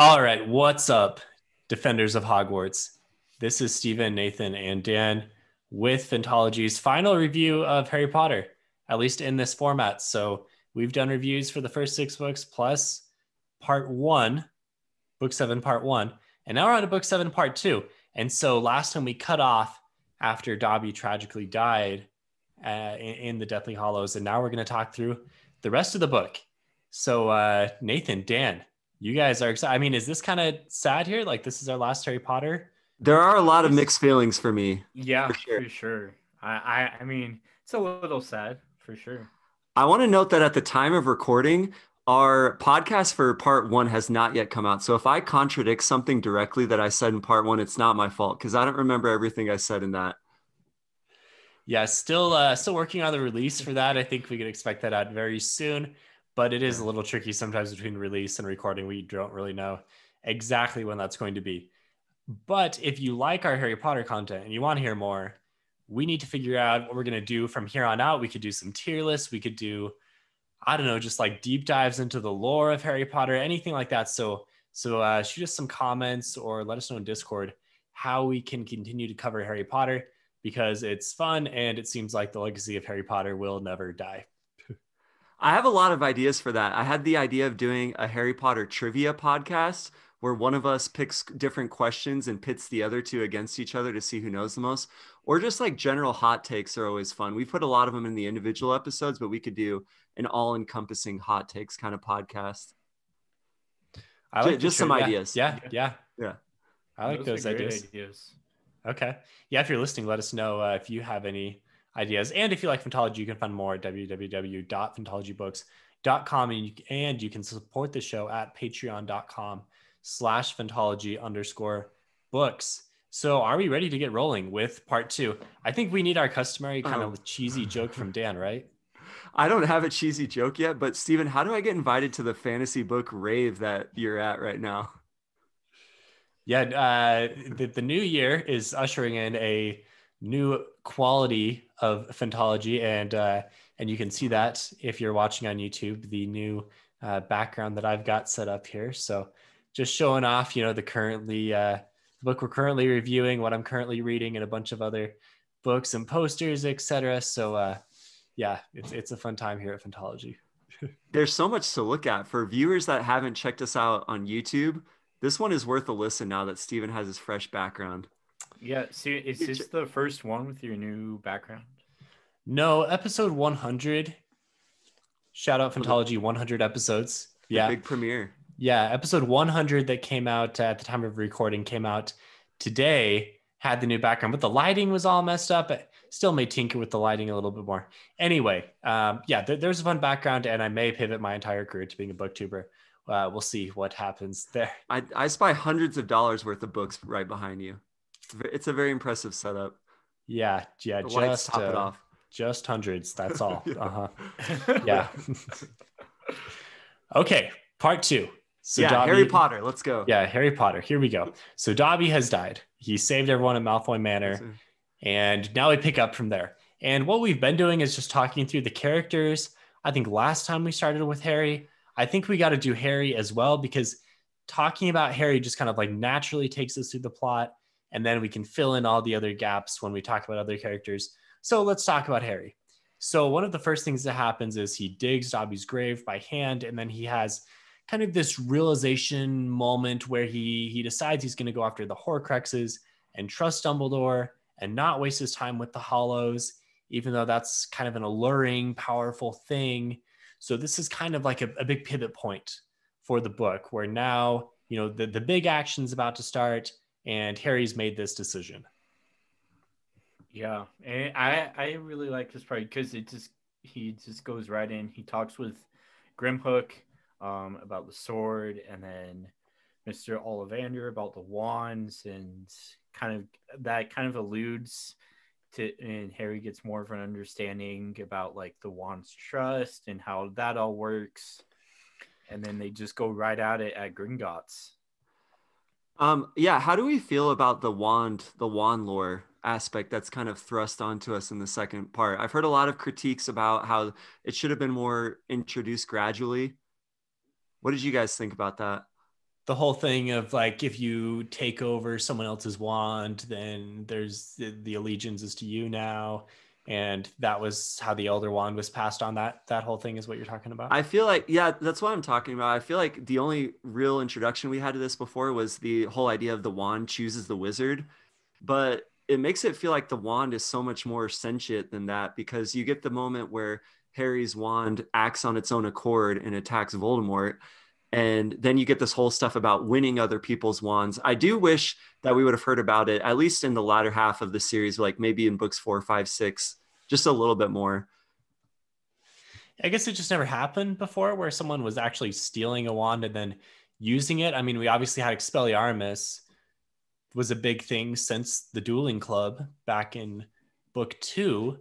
All right, what's up, defenders of Hogwarts? This is Stephen, Nathan, and Dan with Fantology's final review of Harry Potter, at least in this format. So we've done reviews for the first six books plus part one, book seven, part one, and now we're on to book seven, part two. And so last time we cut off after Dobby tragically died uh, in, in the Deathly Hallows, and now we're going to talk through the rest of the book. So uh, Nathan, Dan, you guys are excited. I mean, is this kind of sad here? Like this is our last Harry Potter? There are a lot of mixed feelings for me. Yeah, for sure. For sure. I, I, I mean, it's a little sad for sure. I want to note that at the time of recording, our podcast for part one has not yet come out. So if I contradict something directly that I said in part one, it's not my fault because I don't remember everything I said in that. Yeah, still, uh, still working on the release for that. I think we can expect that out very soon but it is a little tricky sometimes between release and recording. We don't really know exactly when that's going to be. But if you like our Harry Potter content and you want to hear more, we need to figure out what we're going to do from here on out. We could do some tier lists. We could do, I don't know, just like deep dives into the lore of Harry Potter, anything like that. So, so uh, shoot us some comments or let us know in Discord how we can continue to cover Harry Potter because it's fun and it seems like the legacy of Harry Potter will never die. I have a lot of ideas for that. I had the idea of doing a Harry Potter trivia podcast where one of us picks different questions and pits the other two against each other to see who knows the most, or just like general hot takes are always fun. We put a lot of them in the individual episodes, but we could do an all encompassing hot takes kind of podcast. I like just some ideas. Yeah, yeah, yeah. I like those, those ideas. ideas. Okay. Yeah, if you're listening, let us know uh, if you have any ideas. And if you like Fantology, you can find more at www.fantologybooks.com. And you, and you can support the show at patreon.com slash fantology underscore books. So are we ready to get rolling with part two? I think we need our customary kind oh. of cheesy joke from Dan, right? I don't have a cheesy joke yet, but Stephen, how do I get invited to the fantasy book rave that you're at right now? Yeah, uh, the, the new year is ushering in a new quality of fantology and uh, and you can see that if you're watching on youtube the new uh, background that i've got set up here. So just showing off you know the currently uh, book we're currently reviewing what i'm currently reading and a bunch of other books and posters etc so uh, yeah it's, it's a fun time here at fantology there's so much to look at. For viewers that haven't checked us out on youtube this one is worth a listen now that Stephen has his fresh background yeah, see, is this the first one with your new background? No, episode 100. Shout out Fantology 100 episodes. Yeah. big premiere. Yeah, episode 100 that came out at the time of recording came out today had the new background, but the lighting was all messed up. It still may tinker with the lighting a little bit more. Anyway, um, yeah, there, there's a fun background, and I may pivot my entire career to being a booktuber. Uh, we'll see what happens there. I, I spy hundreds of dollars worth of books right behind you. It's a very impressive setup. Yeah, yeah, the just top uh, it off. Just hundreds. That's all. Uh huh. yeah. okay, part two. So yeah, Dobby, Harry Potter. Let's go. Yeah, Harry Potter. Here we go. So Dobby has died. He saved everyone at Malfoy Manor, and now we pick up from there. And what we've been doing is just talking through the characters. I think last time we started with Harry. I think we got to do Harry as well because talking about Harry just kind of like naturally takes us through the plot and then we can fill in all the other gaps when we talk about other characters. So let's talk about Harry. So one of the first things that happens is he digs Dobby's grave by hand, and then he has kind of this realization moment where he he decides he's going to go after the Horcruxes and trust Dumbledore and not waste his time with the Hallows, even though that's kind of an alluring, powerful thing. So this is kind of like a, a big pivot point for the book, where now you know the the big action's about to start and Harry's made this decision. Yeah, and I I really like this part because it just he just goes right in. He talks with Griphook um, about the sword, and then Mister Ollivander about the wands, and kind of that kind of alludes to, and Harry gets more of an understanding about like the wands trust and how that all works, and then they just go right at it at Gringotts. Um, yeah, how do we feel about the wand, the wand lore aspect that's kind of thrust onto us in the second part? I've heard a lot of critiques about how it should have been more introduced gradually. What did you guys think about that? the whole thing of like if you take over someone else's wand, then there's the, the allegiance is to you now and that was how the elder wand was passed on. That that whole thing is what you're talking about? I feel like yeah that's what i'm talking about. I feel like the only real introduction we had to this before was the whole idea of the wand chooses the wizard. But it makes it feel like the wand is so much more sentient than that because you get the moment where harry's wand acts on its own accord and attacks voldemort and then you get this whole stuff about winning other people's wands. I do wish that we would have heard about it at least in the latter half of the series like maybe in books four five six just a little bit more. I guess it just never happened before where someone was actually stealing a wand and then using it. I mean we obviously had expelliarmus was a big thing since the dueling club back in book two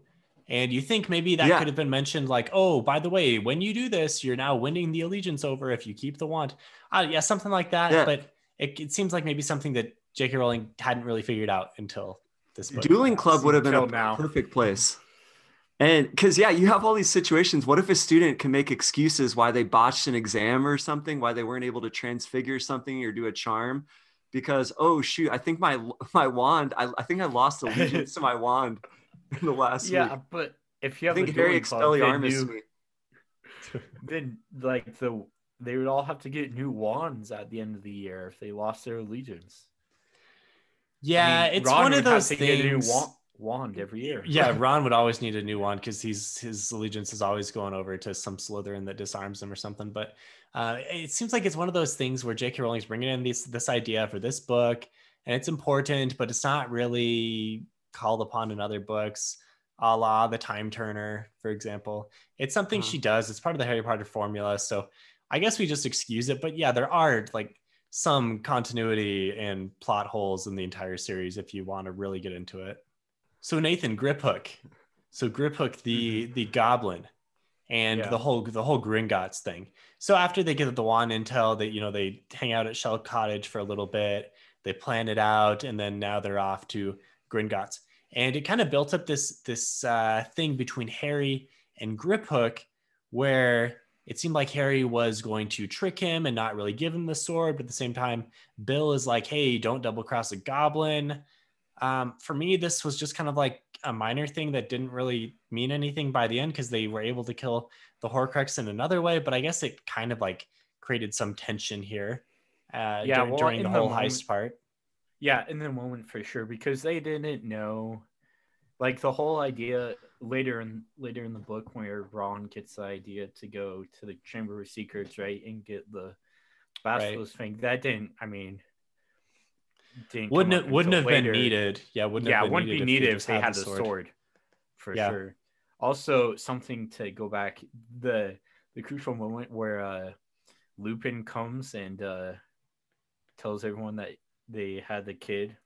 and you think maybe that yeah. could have been mentioned, like, oh, by the way, when you do this, you're now winning the allegiance over if you keep the wand. Uh, yeah, something like that. Yeah. But it, it, seems like maybe something that J.K. Rowling hadn't really figured out until this book. Dueling Club would have been a now. perfect place. And because, yeah, you have all these situations. What if a student can make excuses why they botched an exam or something, why they weren't able to transfigure something or do a charm? Because, oh, shoot, I think my my wand, I, I think I lost allegiance to my wand in the last yeah, week. but if you have I think Harry Expelliarmus, then, then like the they would all have to get new wands at the end of the year if they lost their allegiance. Yeah, I mean, it's Ron one of those things. Wand, wand every year. Yeah, Ron would always need a new wand because he's his allegiance is always going over to some Slytherin that disarms him or something. But uh, it seems like it's one of those things where J.K. Rowling's bringing in this this idea for this book, and it's important, but it's not really called upon in other books, a la the Time Turner, for example. It's something uh-huh. she does. It's part of the Harry Potter formula. So I guess we just excuse it. But yeah, there are like some continuity and plot holes in the entire series if you want to really get into it. So Nathan Griphook. So Griphook, the mm-hmm. the goblin, and yeah. the whole the whole Gringotts thing. So after they get the wand intel, that you know they hang out at Shell Cottage for a little bit. They plan it out, and then now they're off to Gringotts and it kind of built up this this uh, thing between Harry and Griphook, where it seemed like Harry was going to trick him and not really give him the sword, but at the same time, Bill is like, "Hey, don't double cross a goblin." Um, for me, this was just kind of like a minor thing that didn't really mean anything by the end because they were able to kill the Horcrux in another way. But I guess it kind of like created some tension here. Uh, yeah, during, well, during the whole the heist part. Yeah, in the moment for sure, because they didn't know, like the whole idea later in later in the book where Ron gets the idea to go to the Chamber of Secrets, right, and get the basilisk right. thing. That didn't. I mean, didn't wouldn't it wouldn't have later. been needed. Yeah, wouldn't. Yeah, wouldn't be needed if, they had the sword, sword for yeah. sure. Also, something to go back the the crucial moment where uh Lupin comes and uh tells everyone that they had the kid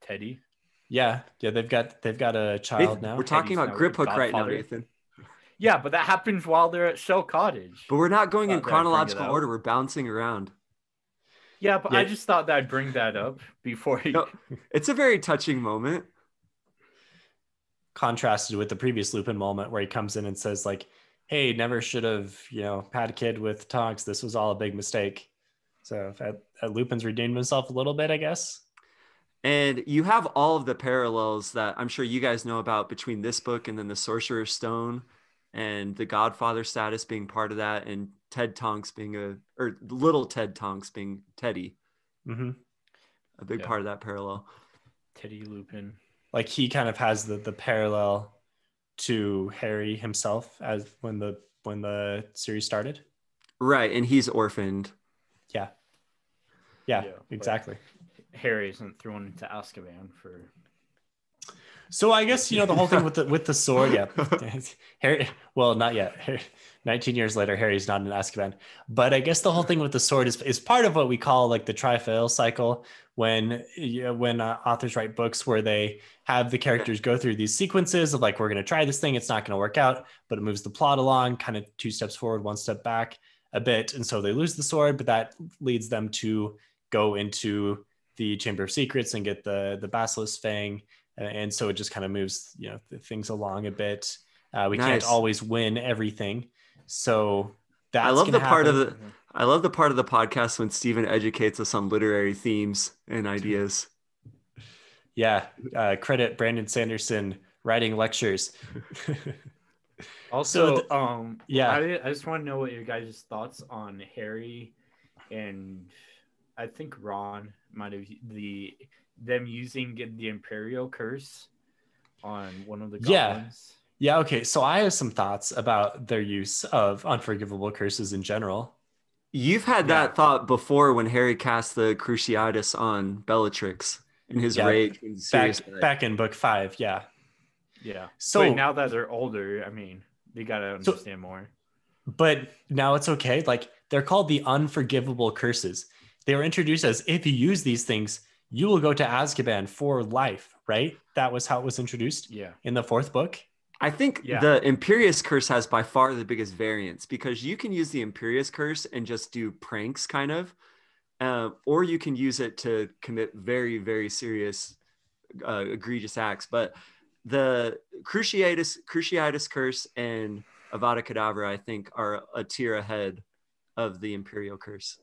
Teddy. Yeah, yeah, they've got they've got a child Nathan, now. We're talking Teddy's about Griphook right now, Nathan. Yeah, but that happens while they're at Shell Cottage. But we're not going in chronological order. We're bouncing around. Yeah, but yeah. I just thought that I'd bring that up before you. No, it's a very touching moment. Contrasted with the previous Lupin moment where he comes in and says, like, hey, never should have, you know, had a kid with Tonks. This was all a big mistake. So Lupin's redeemed himself a little bit, I guess. And you have all of the parallels that I'm sure you guys know about between this book and then the Sorcerer's Stone and the Godfather status being part of that, and Ted Tonks being a or little Ted Tonks being Teddy. Mm-hmm. A big yeah. part of that parallel. Teddy Lupin. Like he kind of has the the parallel to Harry himself as when the when the series started. Right, and he's orphaned. Yeah. Yeah, yeah exactly. Harry isn't thrown into Azkaban for. So I guess you know the whole thing with the with the sword. Yeah, Harry. Well, not yet. Nineteen years later, Harry's not in Azkaban. But I guess the whole thing with the sword is is part of what we call like the try-fail cycle. When you know, when uh, authors write books where they have the characters go through these sequences of like we're going to try this thing, it's not going to work out, but it moves the plot along, kind of two steps forward, one step back a bit, and so they lose the sword, but that leads them to go into the Chamber of Secrets and get the the Basilisk Fang, and so it just kind of moves you know things along a bit. Uh, we nice. can't always win everything, so that's I love the happen. part of the I love the part of the podcast when Stephen educates us on literary themes and ideas. Yeah, uh, credit Brandon Sanderson writing lectures. Also, So the- um, yeah. I, I just want to know what your guys' thoughts on Harry and I think Ron might have the them using the Imperius curse on one of the Yeah. goblins. Yeah, okay. So I have some thoughts about their use of unforgivable curses in general. You've had Yeah. that thought before when Harry cast the Cruciatus on Bellatrix in his Yeah, rage. Back back in book five, yeah. Yeah. So- So now that they're older, I mean, they gotta So- understand more. But now it's okay. Like they're called the unforgivable curses. They were introduced as if you use these things, you will go to Azkaban for life, right? That was how it was introduced Yeah. in the fourth book. I think Yeah. the Imperius Curse has by far the biggest variance because you can use the Imperius Curse and just do pranks, kind of, uh, or you can use it to commit very, very serious, uh, egregious acts. But the Cruciatus, Cruciatus Curse and Avada Kedavra, I think, are a tier ahead of the Imperius Curse.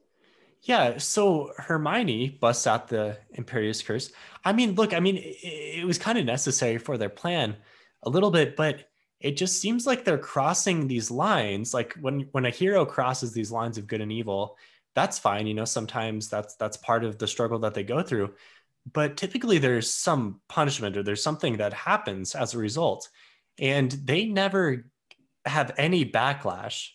Yeah, so Hermione busts out the Imperius Curse. I mean, look, I mean, it, it was kind of necessary for their plan a little bit, but it just seems like they're crossing these lines. Like when when a hero crosses these lines of good and evil, that's fine. You know, sometimes that's that's part of the struggle that they go through. But typically there's some punishment or there's something that happens as a result. And they never have any backlash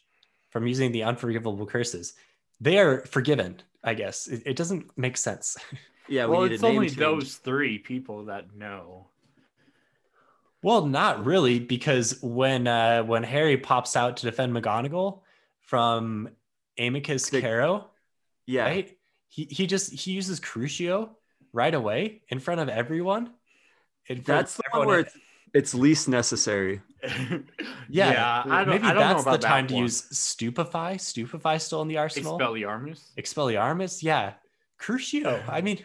from using the unforgivable curses they are forgiven i guess it, it doesn't make sense Yeah, well, we need it's a name only change. those three people that know. well not really because when uh when harry pops out to defend mcgonagall from Amycus The- Carrow Yeah, right he, he just he uses crucio right away in front of everyone that's the one where it's, it's least necessary. yeah, I don't, maybe I don't that's know the time that to use stupefy stupefy still in the arsenal Expelliarmus. expelliarmus yeah crucio i mean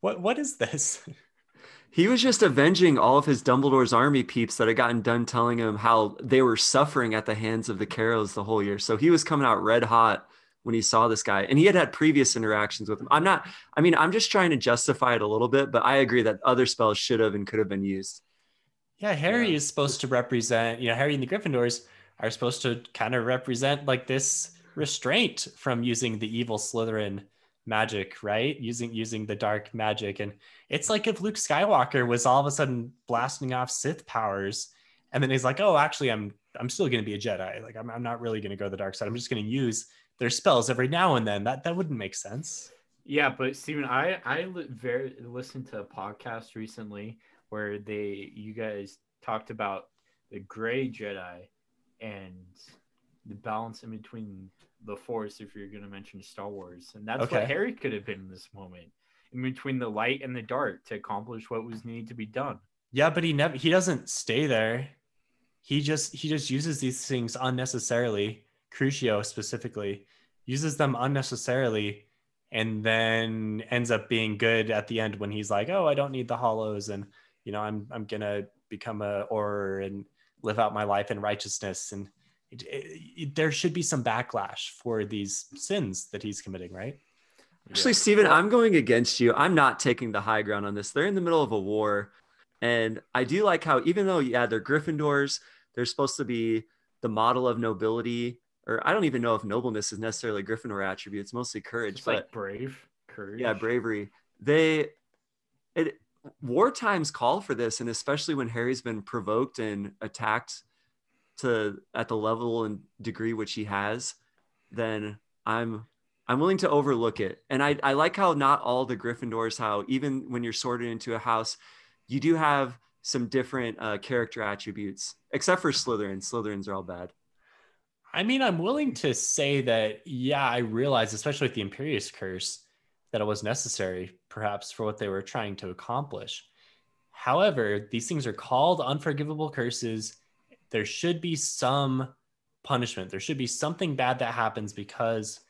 what what is this He was just avenging all of his Dumbledore's army peeps that had gotten done telling him how they were suffering at the hands of the Carrows the whole year. So he was coming out red hot when he saw this guy, and he had had previous interactions with him. I'm not. I mean, I'm just trying to justify it a little bit, but I agree that other spells should have and could have been used. Yeah, Harry Yeah. is supposed to represent, you know, Harry and the Gryffindors are supposed to kind of represent like this restraint from using the evil Slytherin magic, right? Using using the dark magic. And it's like if Luke Skywalker was all of a sudden blasting off Sith powers, and then he's like, oh, actually, I'm I'm still gonna be a Jedi. Like I'm, I'm not really gonna go the dark side. I'm just gonna use their spells every now and then. That that wouldn't make sense. Yeah, but Stephen, I I very listened to a podcast recently where they you guys talked about the gray Jedi and the balance in between the Force. If you're going to mention Star Wars, and that's Okay. what Harry could have been in this moment, in between the light and the dark, to accomplish what was needed to be done. Yeah, but he never he doesn't stay there. He just he just uses these things unnecessarily. Crucio specifically uses them unnecessarily and then ends up being good at the end when he's like, "Oh, I don't need the hallows and you know, I'm I'm going to become a or and live out my life in righteousness and it, it, it- there should be some backlash for these sins that he's committing, right? Actually, Stephen, I'm going against you. I'm not taking the high ground on this. They're in the middle of a war. And I do like how, even though, yeah, they're Gryffindors, they're supposed to be the model of nobility. Or I don't even know if nobleness is necessarily Gryffindor attribute. It's mostly courage. It's but like brave, courage. yeah, bravery. They, it, war times call for this. And especially when Harry's been provoked and attacked to at the level and degree which he has, then I'm I'm willing to overlook it. And I, I like how not all the Gryffindors, how even when you're sorted into a house, you do have some different uh, character attributes, except for Slytherin. Slytherins are all bad. I mean, I'm willing to say that, yeah, I realize, especially with the Imperius Curse, that it was necessary, perhaps, for what they were trying to accomplish. However, these things are called unforgivable curses. There should be some punishment. There should be something bad that happens because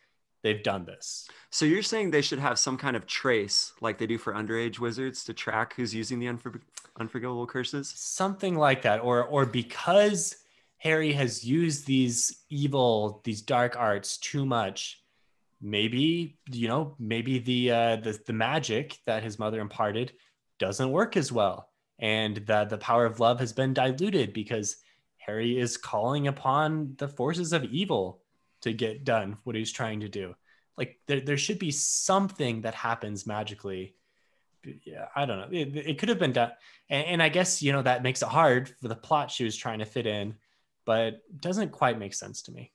they've done this. So you're saying they should have some kind of trace, like they do for underage wizards, to track who's using the unfor- unforgivable curses? Something like that. Or or because Harry has used these evil, these dark arts too much, maybe you know maybe the uh, the the magic that his mother imparted doesn't work as well, and that the power of love has been diluted because Harry is calling upon the forces of evil to get done what he's trying to do. Like there, there should be something that happens magically. Yeah, I don't know. It, it could have been done, and, and I guess you know that makes it hard for the plot she was trying to fit in, but doesn't quite make sense to me.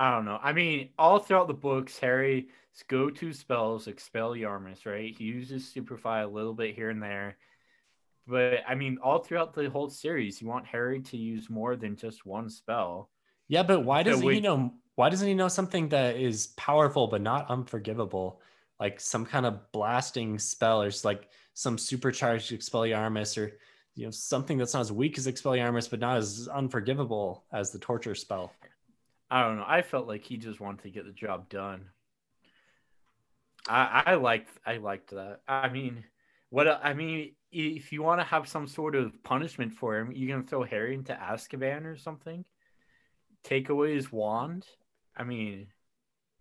I don't know. I mean, all throughout the books, Harry's go-to spells expel Expelliarmus, right? He uses Stupefy a little bit here and there, but I mean, all throughout the whole series, you want Harry to use more than just one spell. Yeah, but why doesn't we, he know? Why doesn't he know something that is powerful but not unforgivable? like some kind of blasting spell or like some supercharged Expelliarmus or you know something that's not as weak as Expelliarmus but not as unforgivable as the torture spell. I don't know. I felt like he just wanted to get the job done. I I liked I liked that. I mean, what I mean, if you want to have some sort of punishment for him, you can throw Harry into Azkaban or something. Take away his wand. I mean,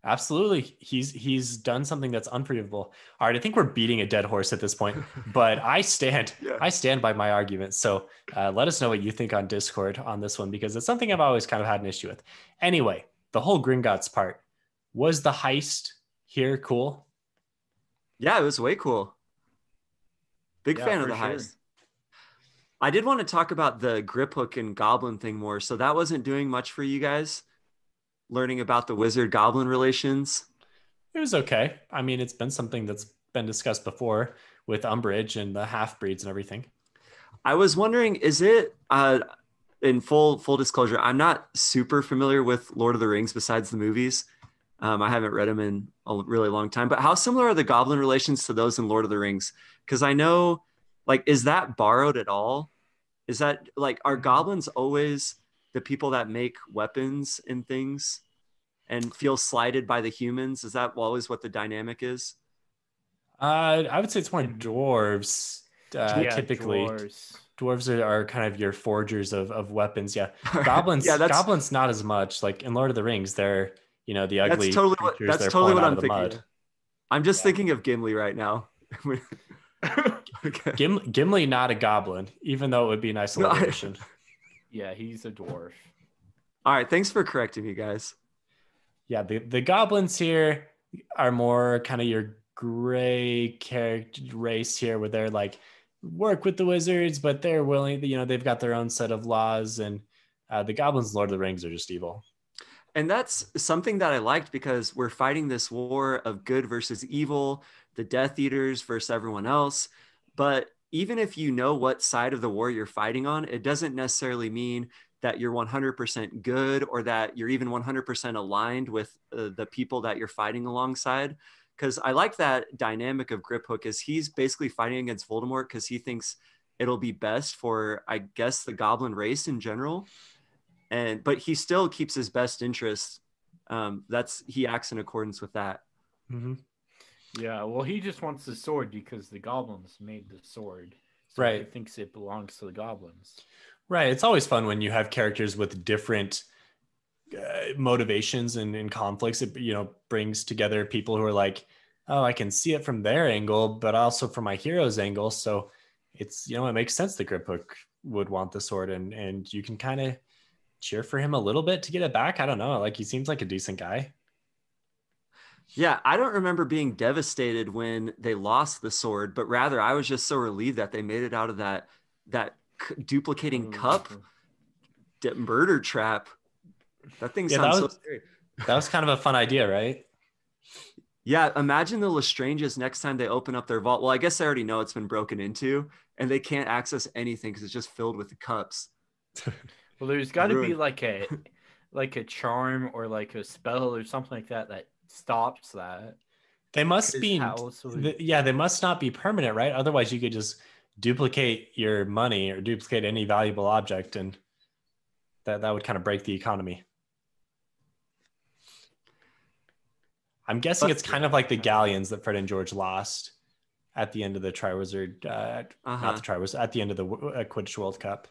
Absolutely. He's he's done something that's unforgivable. All right, I think we're beating a dead horse at this point, but I stand yeah. I stand by my argument. So uh, let us know what you think on Discord on this one because it's something I've always kind of had an issue with. Anyway, the whole Gringotts part was the heist here cool. Yeah, it was way cool. Big yeah, fan of the sure. heist. I did want to talk about the Griphook and Goblin thing more. So that wasn't doing much for you guys learning about the wizard goblin relations? It was okay. I mean, it's been something that's been discussed before with Umbridge and the half breeds and everything. I was wondering, is it uh, in full full disclosure? I'm not super familiar with Lord of the Rings besides the movies. Um, I haven't read them in a really long time. But how similar are the goblin relations to those in Lord of the Rings? Because I know, like, is that borrowed at all? Is that like are goblins always the people that make weapons and things and feel slighted by the humans? Is that always what the dynamic is? Uh, I would say it's more dwarves. Uh, yeah, typically, dwarves, dwarves are, are, kind of your forgers of, of weapons. Yeah, goblins. yeah, goblins not as much. Like in Lord of the Rings, they're you know the ugly. That's totally what, that's totally what I'm thinking. Mud. I'm just yeah. thinking of Gimli right now. okay. Gim, Gimli not a goblin, even though it would be a nice alliteration. No, yeah, he's a dwarf. All right, thanks for correcting me, guys. Yeah, the, the goblins here are more kind of your gray character race here where they're like work with the wizards, but they're willing, you know, they've got their own set of laws and uh, the goblins Lord of the Rings are just evil. And that's something that I liked because we're fighting this war of good versus evil, the Death Eaters versus everyone else. But even if you know what side of the war you're fighting on, it doesn't necessarily mean that you're 100% good or that you're even 100% aligned with uh, the people that you're fighting alongside. Because I like that dynamic of Griphook is he's basically fighting against Voldemort because he thinks it'll be best for, I guess, the Goblin race in general. And but he still keeps his best interests. Um, that's he acts in accordance with that. Mm-hmm. Yeah, well, he just wants the sword because the goblins made the sword. So right. He thinks it belongs to the goblins. Right. It's always fun when you have characters with different uh, motivations and, and conflicts. It, you know, brings together people who are like, oh, I can see it from their angle, but also from my hero's angle. So it's, you know, it makes sense that Griphook would want the sword and, and you can kind of cheer for him a little bit to get it back. I don't know. Like he seems like a decent guy. Yeah, I don't remember being devastated when they lost the sword, but rather I was just so relieved that they made it out of that that c- duplicating mm-hmm. cup murder trap. That thing yeah, sounds that was, so scary. That was kind of a fun idea, right? Yeah, imagine the Lestranges next time they open up their vault. Well, I guess they already know it's been broken into, and they can't access anything because it's just filled with the cups. well, there's got to be like a like a charm or like a spell or something like that that stops that. They must be, yeah, they must not be permanent, right? Otherwise, you could just duplicate your money or duplicate any valuable object, and that that would kind of break the economy. I'm guessing but, it's kind of like the galleons that Fred and George lost at the end of the Triwizard, uh, uh-huh. not the Triwizard, at the end of the uh, Quidditch World Cup.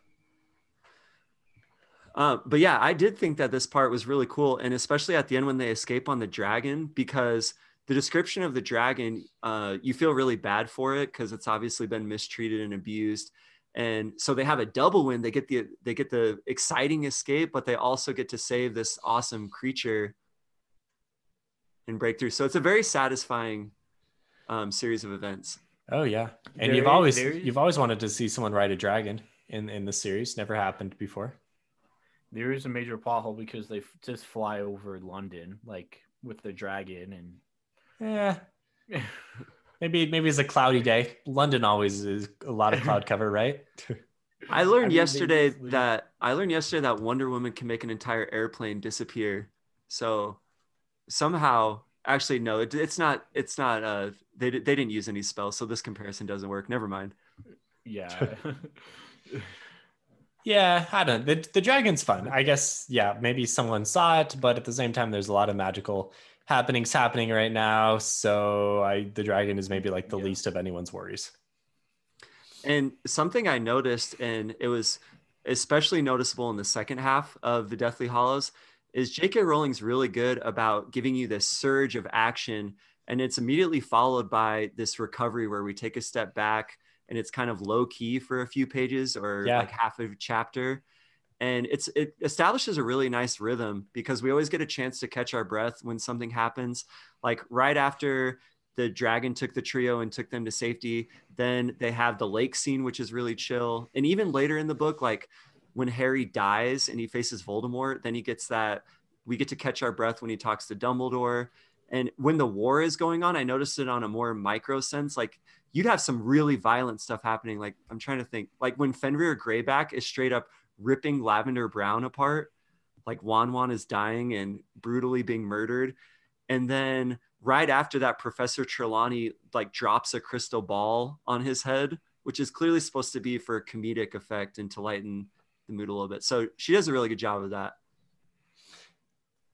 Uh, but yeah, I did think that this part was really cool, and especially at the end when they escape on the dragon, because the description of the dragon, uh, you feel really bad for it because it's obviously been mistreated and abused, and so they have a double win. They get the they get the exciting escape, but they also get to save this awesome creature and break through. So it's a very satisfying um, series of events. Oh yeah, and there you've is, always you've always wanted to see someone ride a dragon in in the series. Never happened before. There is a major pothole because they just fly over London like with the dragon and yeah. maybe maybe it's a cloudy day. London always is a lot of cloud cover, right? I learned I mean, yesterday that I learned yesterday that Wonder Woman can make an entire airplane disappear. So somehow actually no it, it's not it's not uh they, they didn't use any spells so this comparison doesn't work never mind yeah yeah i don't the, the dragon's fun i guess yeah maybe someone saw it but at the same time there's a lot of magical happenings happening right now so i the dragon is maybe like the yeah. least of anyone's worries and something i noticed and it was especially noticeable in the second half of the deathly Hallows, is J.K. Rowling's really good about giving you this surge of action, and it's immediately followed by this recovery where we take a step back and it's kind of low key for a few pages or yeah. like half of a chapter. And it's it establishes a really nice rhythm because we always get a chance to catch our breath when something happens. Like right after the dragon took the trio and took them to safety, then they have the lake scene, which is really chill. And even later in the book, like when Harry dies and he faces Voldemort, then he gets that we get to catch our breath when he talks to Dumbledore. And when the war is going on, I noticed it on a more micro sense. Like you'd have some really violent stuff happening. Like I'm trying to think, like when Fenrir Greyback is straight up ripping Lavender Brown apart, like Wan Wan is dying and brutally being murdered. And then right after that, Professor Trelawney like drops a crystal ball on his head, which is clearly supposed to be for comedic effect and to lighten the mood a little bit. So she does a really good job of that.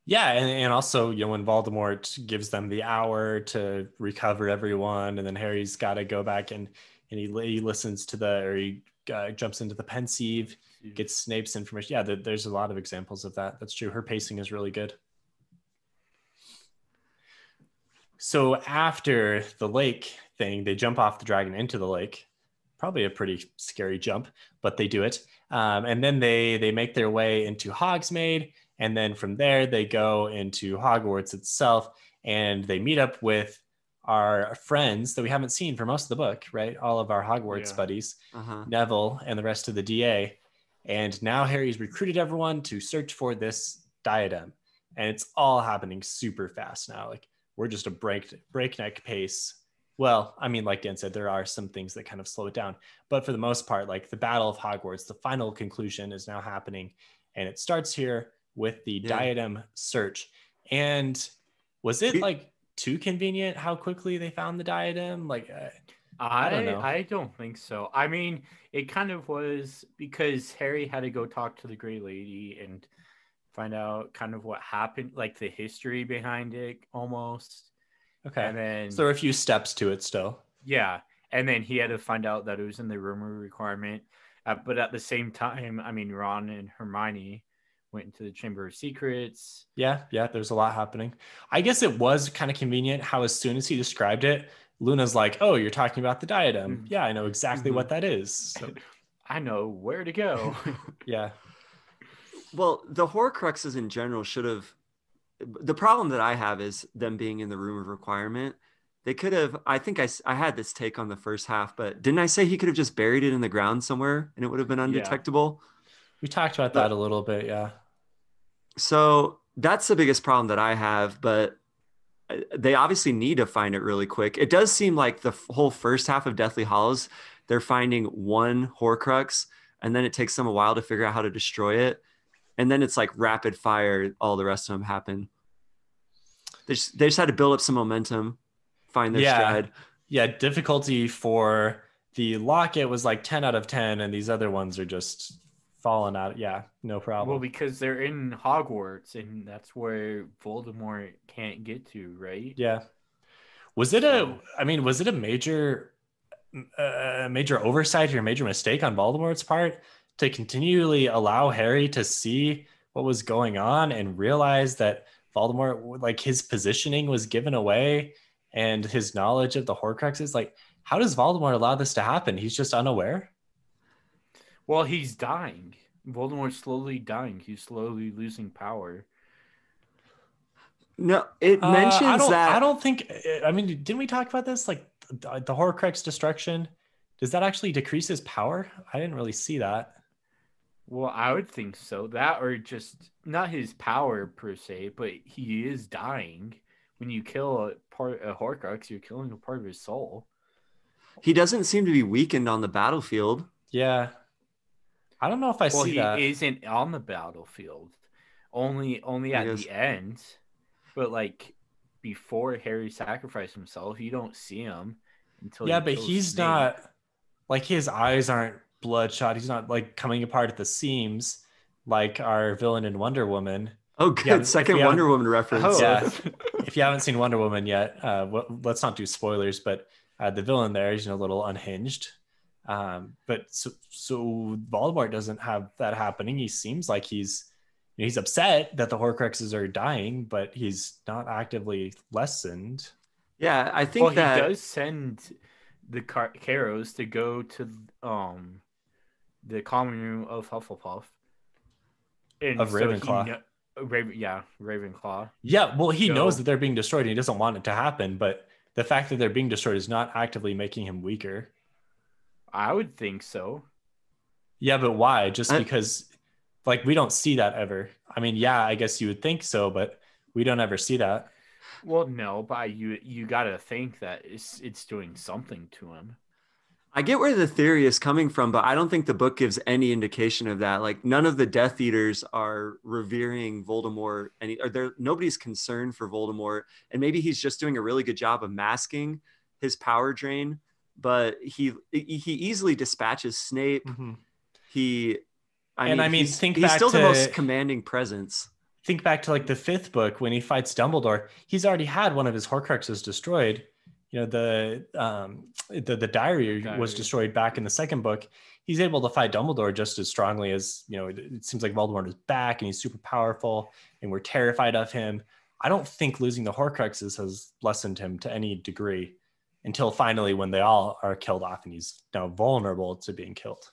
Yeah, and, and also you know when Voldemort gives them the hour to recover everyone, and then Harry's got to go back and and he, he listens to the or he uh, jumps into the Pensieve, gets Snape's information. Yeah, the, there's a lot of examples of that. That's true. Her pacing is really good. So after the lake thing, they jump off the dragon into the lake. Probably a pretty scary jump, but they do it. Um, and then they they make their way into Hogsmeade, and then from there they go into Hogwarts itself, and they meet up with our friends that we haven't seen for most of the book, right? All of our Hogwarts yeah. buddies, uh-huh. Neville and the rest of the DA. And now Harry's recruited everyone to search for this diadem. And it's all happening super fast now. Like we're just a break breakneck pace well, I mean, like Dan said, there are some things that kind of slow it down. But for the most part, like the Battle of Hogwarts, the final conclusion is now happening. And it starts here with the yeah. diadem search. And was it like too convenient how quickly they found the diadem? Like, uh, I, I don't know. I don't think so. I mean, it kind of was because Harry had to go talk to the Grey Lady and find out kind of what happened, like the history behind it almost. Okay. And then so there are a few steps to it still. Yeah. And then he had to find out that it was in the room of requirement. Uh, but at the same time, I mean, Ron and Hermione went into the Chamber of Secrets. Yeah, yeah, there's a lot happening. I guess it was kind of convenient how, as soon as he described it, Luna's like, Oh, you're talking about the diadem. Mm-hmm. Yeah, I know exactly mm-hmm. what that is. So. I know where to go. yeah. Well, the Horcruxes in general should have the problem that I have is them being in the room of requirement. They could have, I think I, I had this take on the first half, but didn't I say he could have just buried it in the ground somewhere and it would have been undetectable? Yeah. We talked about that a little bit. Yeah. So that's the biggest problem that I have, but uh, they obviously need to find it really quick. It does seem like the whole first half of Deathly Hallows, they're finding one Horcrux and then it takes them a while to figure out how to destroy it and then it's like rapid fire. All the rest of them happen. They just, they just had to build up some momentum, find their yeah. stride. Yeah, difficulty for the locket was like 10 out of 10 and these other ones are just falling out yeah no problem well because they're in hogwarts and that's where voldemort can't get to right yeah was it a i mean was it a major uh, a major oversight or a major mistake on voldemort's part to continually allow Harry to see what was going on and realize that Voldemort, like his positioning was given away and his knowledge of the Horcruxes. Like, how does Voldemort allow this to happen? He's just unaware. Well, he's dying. Voldemort's slowly dying. He's slowly losing power. No, it Uh, mentions I don't, that. I don't think. I mean, didn't we talk about this? Like the, the Horcrux destruction. Does that actually decrease his power? I didn't really see that. Well, I would think so. That or just not his power per se, but he is dying. When you kill a part a Horcrux, you're killing a part of his soul. He doesn't seem to be weakened on the battlefield. Yeah. I don't know if I well, see he that. isn't on the battlefield. Only only at Yes. the end. But like before Harry sacrificed himself, you don't see him until yeah, you but he's Snape. not like his eyes aren't bloodshot. He's not like coming apart at the seams like our villain in Wonder Woman. Oh, good. Yeah, Second Wonder Woman reference. Oh, Yeah. if you haven't seen Wonder Woman yet, uh, well, let's not do spoilers. But uh, the villain there is you know, a little unhinged. Um, but so, so Voldemort doesn't have that happening. He seems like he's he's upset that the Horcruxes are dying, but he's not actively lessened. Yeah, I think well, that he does send the Car- Carrows to go to um the common room of Hufflepuff. And Of so he Ravenclaw. kno- Raven, yeah, Ravenclaw. Yeah, well, he knows that they're being destroyed and he doesn't want it to happen, but the fact that they're being destroyed is not actively making him weaker. I would think so. Yeah, but why? Just I- because like we don't see that ever. I mean, yeah, I guess you would think so, but we don't ever see that. Well, no, but you you gotta think that it's it's doing something to him. I get where the theory is coming from, but I don't think the book gives any indication of that. Like none of the Death Eaters are revering Voldemort, any or there nobody's concerned for Voldemort, and maybe he's just doing a really good job of masking his power drain. But he he easily dispatches Snape. He, I And mean, I mean, he's, think he's back still the most commanding presence. Think back to like the fifth book when he fights Dumbledore. He's already had one of his Horcruxes destroyed. You know, the um the, the diary, was destroyed back in the second book. He's able to fight Dumbledore just as strongly as, you know, it, it seems like Voldemort is back and he's super powerful and we're terrified of him. I don't think losing the Horcruxes has lessened him to any degree until finally when they all are killed off and he's now vulnerable to being killed.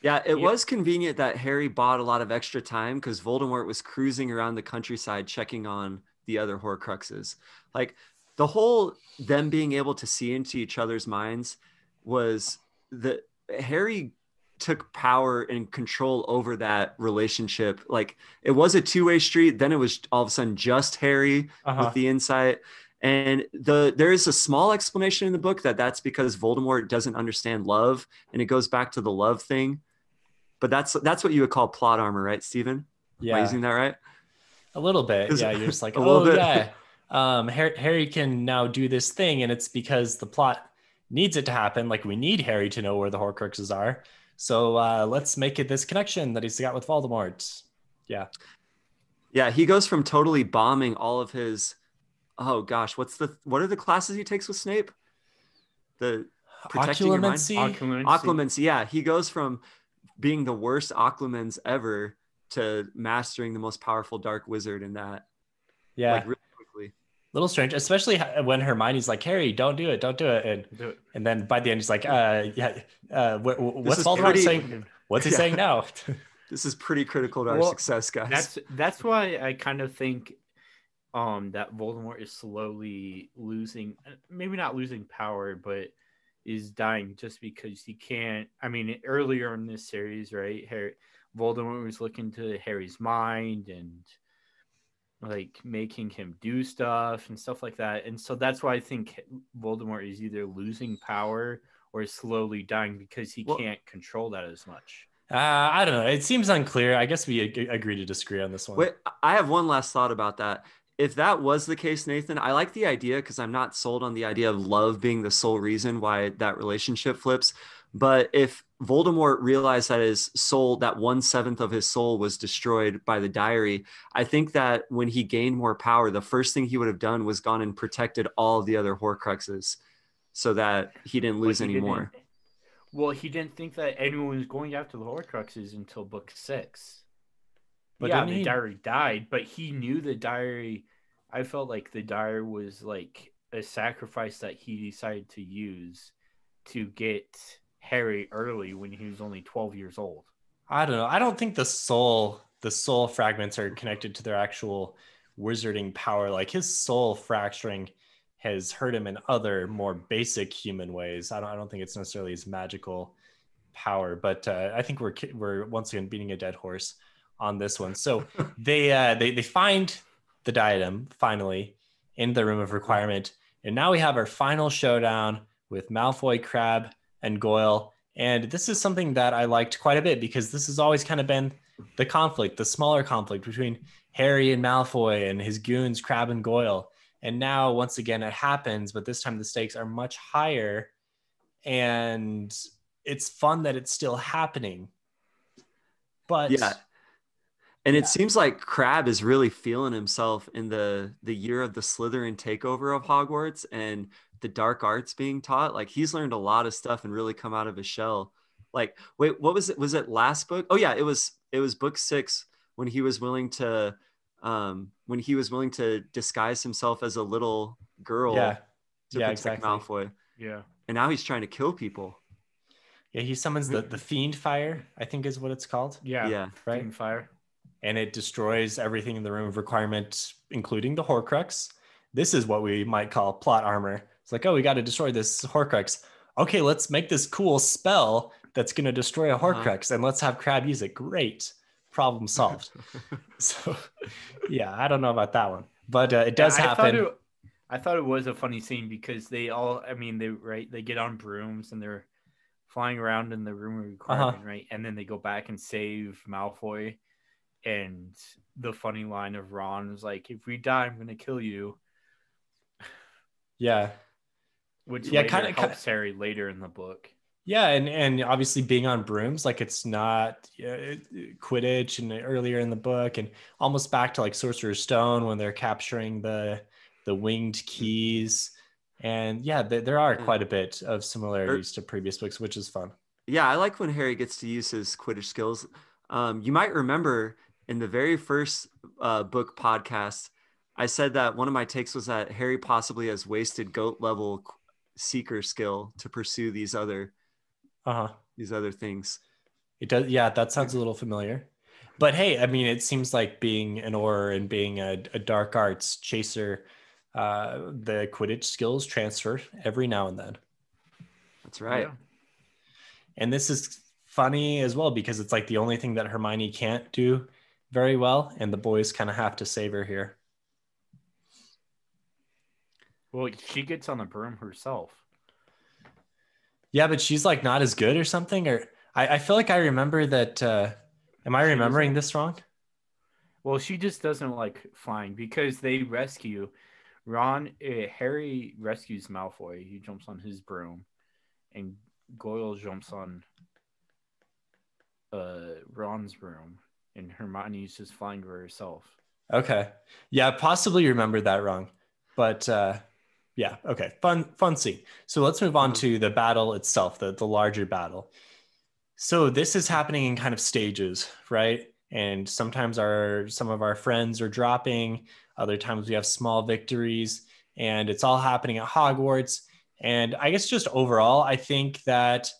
Yeah, it Yeah. was convenient that Harry bought a lot of extra time because Voldemort was cruising around the countryside checking on the other Horcruxes. Like the whole them being able to see into each other's minds was that Harry took power and control over that relationship. Like it was a two-way street, then it was all of a sudden just Harry Uh-huh. with the insight. And the there is a small explanation in the book that that's because Voldemort doesn't understand love, and it goes back to the love thing. But that's that's what you would call plot armor, right, Stephen? Am I Yeah. using that right? A little bit. Yeah, you're just like, a little oh bit? yeah. Um, Harry, Harry can now do this thing, and it's because the plot needs it to happen. Like we need Harry to know where the Horcruxes are. So uh, let's make it this connection that he's got with Voldemort. Yeah. Yeah, he goes from totally bombing all of his. Oh gosh, what's the what are the classes he takes with Snape? The protecting your mind. Occlumency. Occlumency. Occlumency. Yeah, he goes from being the worst Occlumens ever to mastering the most powerful Dark Wizard in that. Yeah. like really quickly. little strange, especially when Hermione's like, Harry, don't do it, don't do it. And Do it. and then by the end, he's like, uh, yeah, uh, what, what's Voldemort pretty- saying? What's he Yeah. saying now? This is pretty critical to our Well, success, guys. That's that's why I kind of think um that Voldemort is slowly losing maybe not losing power, but is dying just because he can't I mean earlier in this series, right? Harry Voldemort was looking to Harry's mind and like making him do stuff and stuff like that. And so that's why I think Voldemort is either losing power or slowly dying because he Well- can't control that as much. uh, I don't know. It seems unclear. I guess we ag- agree to disagree on this one. Wait, I have one last thought about that. If that was the case, Nathan, I like the idea because I'm not sold on the idea of love being the sole reason why that relationship flips. But if Voldemort realized that his soul, that one seventh of his soul was destroyed by the diary, I think that when he gained more power, the first thing he would have done was gone and protected all the other Horcruxes so that he didn't lose he any more. Well, he didn't think that anyone was going after the Horcruxes until book six. But yeah, the he- diary died, but he knew the diary. I felt like the diary was like a sacrifice that he decided to use to get Harry early when he was only twelve years old. I don't know. I don't think the soul the soul fragments are connected to their actual wizarding power. Like his soul fracturing has hurt him in other more basic human ways. I don't I don't think it's necessarily his magical power, but uh, I think we're we're once again beating a dead horse on this one. So they uh, they they find the diadem finally in the room of requirement, and now we have our final showdown with Malfoy, Crabbe, and Goyle. And this is something that I liked quite a bit because this has always kind of been the conflict, the smaller conflict between Harry and Malfoy and his goons, Crabbe and Goyle. And now, once again, it happens, but this time the stakes are much higher. And it's fun that it's still happening. But Yeah. And Yeah. it seems like Crabbe is really feeling himself in the the year of the Slytherin takeover of Hogwarts and the dark arts being taught. Like he's learned a lot of stuff and really come out of his shell. Like, wait, what was it? Was it last book? Oh yeah, it was it was book six when he was willing to um when he was willing to disguise himself as a little girl yeah, to yeah, protect exactly. Malfoy. Yeah. And now he's trying to kill people. yeah, he summons the, the Fiendfyre, I think is what it's called. Yeah. Yeah. Right. Fighting Fire. And it destroys everything in the room of requirement, including the Horcrux. This is what we might call plot armor. It's like, oh, we got to destroy this Horcrux. Okay, let's make this cool spell that's going to destroy a Uh-huh. Horcrux, and let's have Crabbe use it. Great, problem solved. so, yeah, I don't know about that one, but uh, it does Yeah, I thought happen. it, I thought it was a funny scene because they all, I mean, they right, they get on brooms and they're flying around in the room of requirement, right, and then they go back and save Malfoy, and the funny line of Ron is like, "If we die, I'm gonna kill you," yeah, which Yeah, yeah, kinda- kind of Harry later in the book. Yeah, and and obviously being on brooms, like it's not uh, Quidditch, and earlier in the book, and almost back to like Sorcerer's Stone when they're capturing the the winged keys, and yeah, th- there are quite a bit of similarities to previous books, which is fun. Yeah, I like when Harry gets to use his Quidditch skills. Um, you might remember in the very first uh, book podcast, I said that one of my takes was that Harry possibly has wasted goat level seeker skill to pursue these other Uh huh. these other things. It does. Yeah, that sounds a little familiar. But hey, I mean, it seems like being an Auror and being a, a dark arts chaser, uh, the Quidditch skills transfer every now and then. That's right. Yeah. And this is funny as well because it's like the only thing that Hermione can't do very well, and the boys kind of have to save her here. Well, she gets on the broom herself. Yeah, but she's like not as good or something. Or I, I feel like I remember that. Uh, am I remembering this wrong? Well, she just doesn't like flying because they rescue Ron. Uh, Harry rescues Malfoy. He jumps on his broom, and Goyle jumps on uh Ron's broom, and Hermione's just flying by herself. Okay. Yeah, possibly remember that wrong. But uh yeah, okay. Fun fun scene. So let's move on Mhm. to the battle itself, the the larger battle. So this is happening in kind of stages, right? And sometimes our some of our friends are dropping, other times we have small victories, and it's all happening at Hogwarts. And I guess just overall, I think that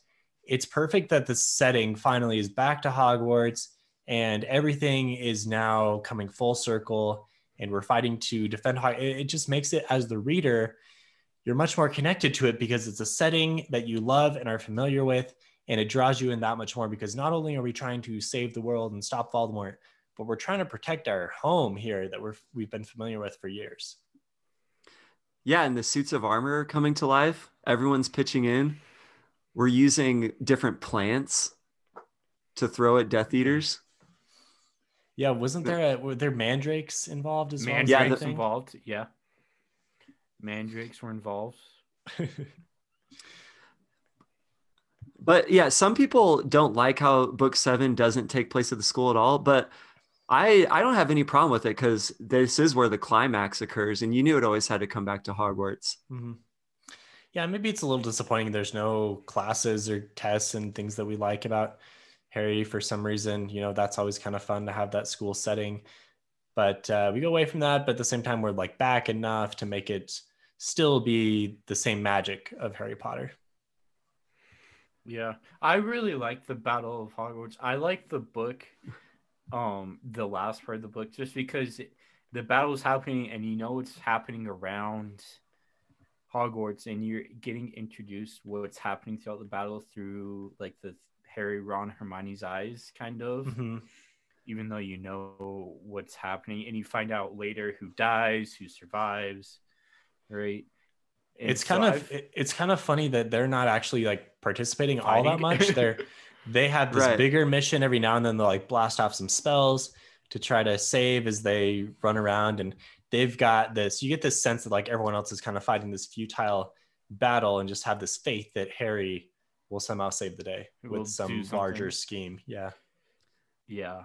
it's perfect that the setting finally is back to Hogwarts and everything is now coming full circle and we're fighting to defend it just makes it as the reader you're much more connected to it because it's a setting that you love and are familiar with and it draws you in that much more because not only are we trying to save the world and stop Voldemort but we're trying to protect our home here that we're we've been familiar with for years. Yeah, and the suits of armor are coming to life. Everyone's pitching in. We're using different plants to throw at Death Eaters. Yeah, wasn't there a were there mandrakes involved as well? Mandrakes Yeah, Same thing? involved. Yeah, mandrakes were involved. But yeah, some people don't like how book seven doesn't take place at the school at all. But I I don't have any problem with it because this is where the climax occurs, and you knew it always had to come back to Hogwarts. Mhm. yeah, maybe it's a little disappointing. There's no classes or tests and things that we like about Harry for some reason. You know, that's always kind of fun to have that school setting. But uh, we go away from that. But at the same time, we're like back enough to make it still be the same magic of Harry Potter. Yeah, I really like the Battle of Hogwarts. I like the book, um, the last part of the book, just because the battle is happening and you know it's happening around Hogwarts, and you're getting introduced what's happening throughout the battle through like the Harry, Ron, Hermione's eyes, kind of. Mm-hmm. Even though you know what's happening, and you find out later who dies, who survives, right? And it's so kind of I've- it's kind of funny that they're not actually like participating all that much. They're they have this Right. bigger mission every now and then. They'll like blast off some spells to try to save as they run around, and they've got this. You get this sense that like everyone else is kind of fighting this futile battle, and just have this faith that Harry will somehow save the day Will with some larger scheme. Yeah. yeah,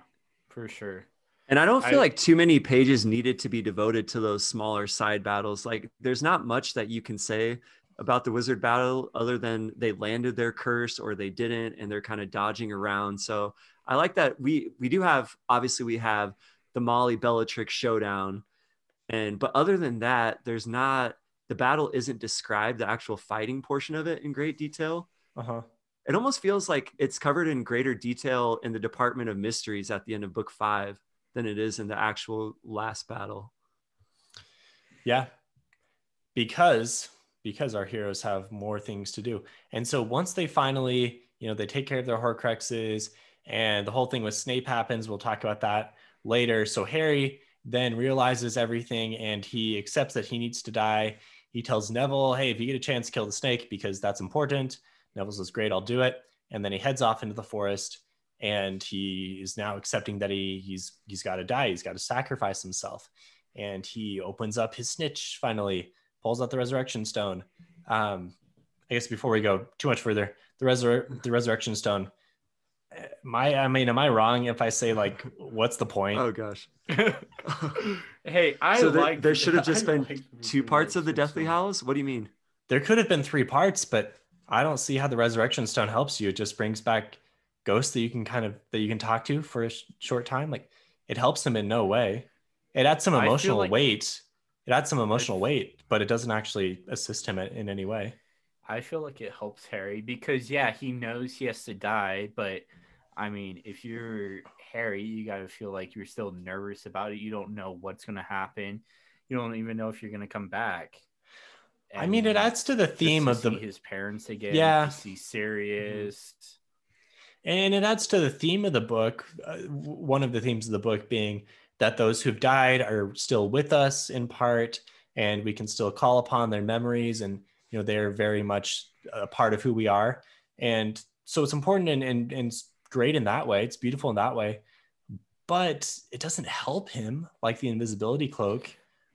for sure. And I don't feel I- like too many pages needed to be devoted to those smaller side battles. Like there's not much that you can say about the wizard battle other than they landed their curse or they didn't and they're kind of dodging around. So I like that we we do have obviously we have the Molly Bellatrix showdown. And but other than that, there's not the battle isn't described, the actual fighting portion of it in great detail. Uh huh. It almost feels like it's covered in greater detail in the Department of Mysteries at the end of book five than it is in the actual last battle. Yeah. Because because our heroes have more things to do. And so once they finally, you know, they take care of their horcruxes and the whole thing with Snape happens, we'll talk about that later. So Harry then realizes everything and he accepts that he needs to die. He tells Neville, "Hey, if you get a chance, kill the snake because that's important." Neville says, "Great, I'll do it." And then he heads off into the forest and he is now accepting that he he's he's got to die. He's got to sacrifice himself and he opens up his snitch finally, pulls out the resurrection stone. Um, I guess before we go too much further, the resur- the resurrection stone. My, I mean, am I wrong if I say like, what's the point? Oh gosh. hey, I so like. there should have just I been like two parts of the Deathly Stone. Hallows. What do you mean? There could have been three parts, but I don't see how the resurrection stone helps you. It just brings back ghosts that you can kind of that you can talk to for a sh- short time. Like it helps them in no way. It adds some emotional like- weight. It adds some emotional weight, but it doesn't actually assist him in in any way. I feel like it helps Harry because yeah, he knows he has to die, but I mean, if you're Harry, you got to feel like you're still nervous about it. You don't know what's going to happen. You don't even know if you're going to come back. I mean, it adds to the theme to of the his parents again. Yeah. see Sirius. And it adds to the theme of the book. Uh, one of the themes of the book being that those who've died are still with us in part, and we can still call upon their memories, and you know they're very much a part of who we are. And so it's important and and, and great in that way. It's beautiful in that way, but it doesn't help him like the invisibility cloak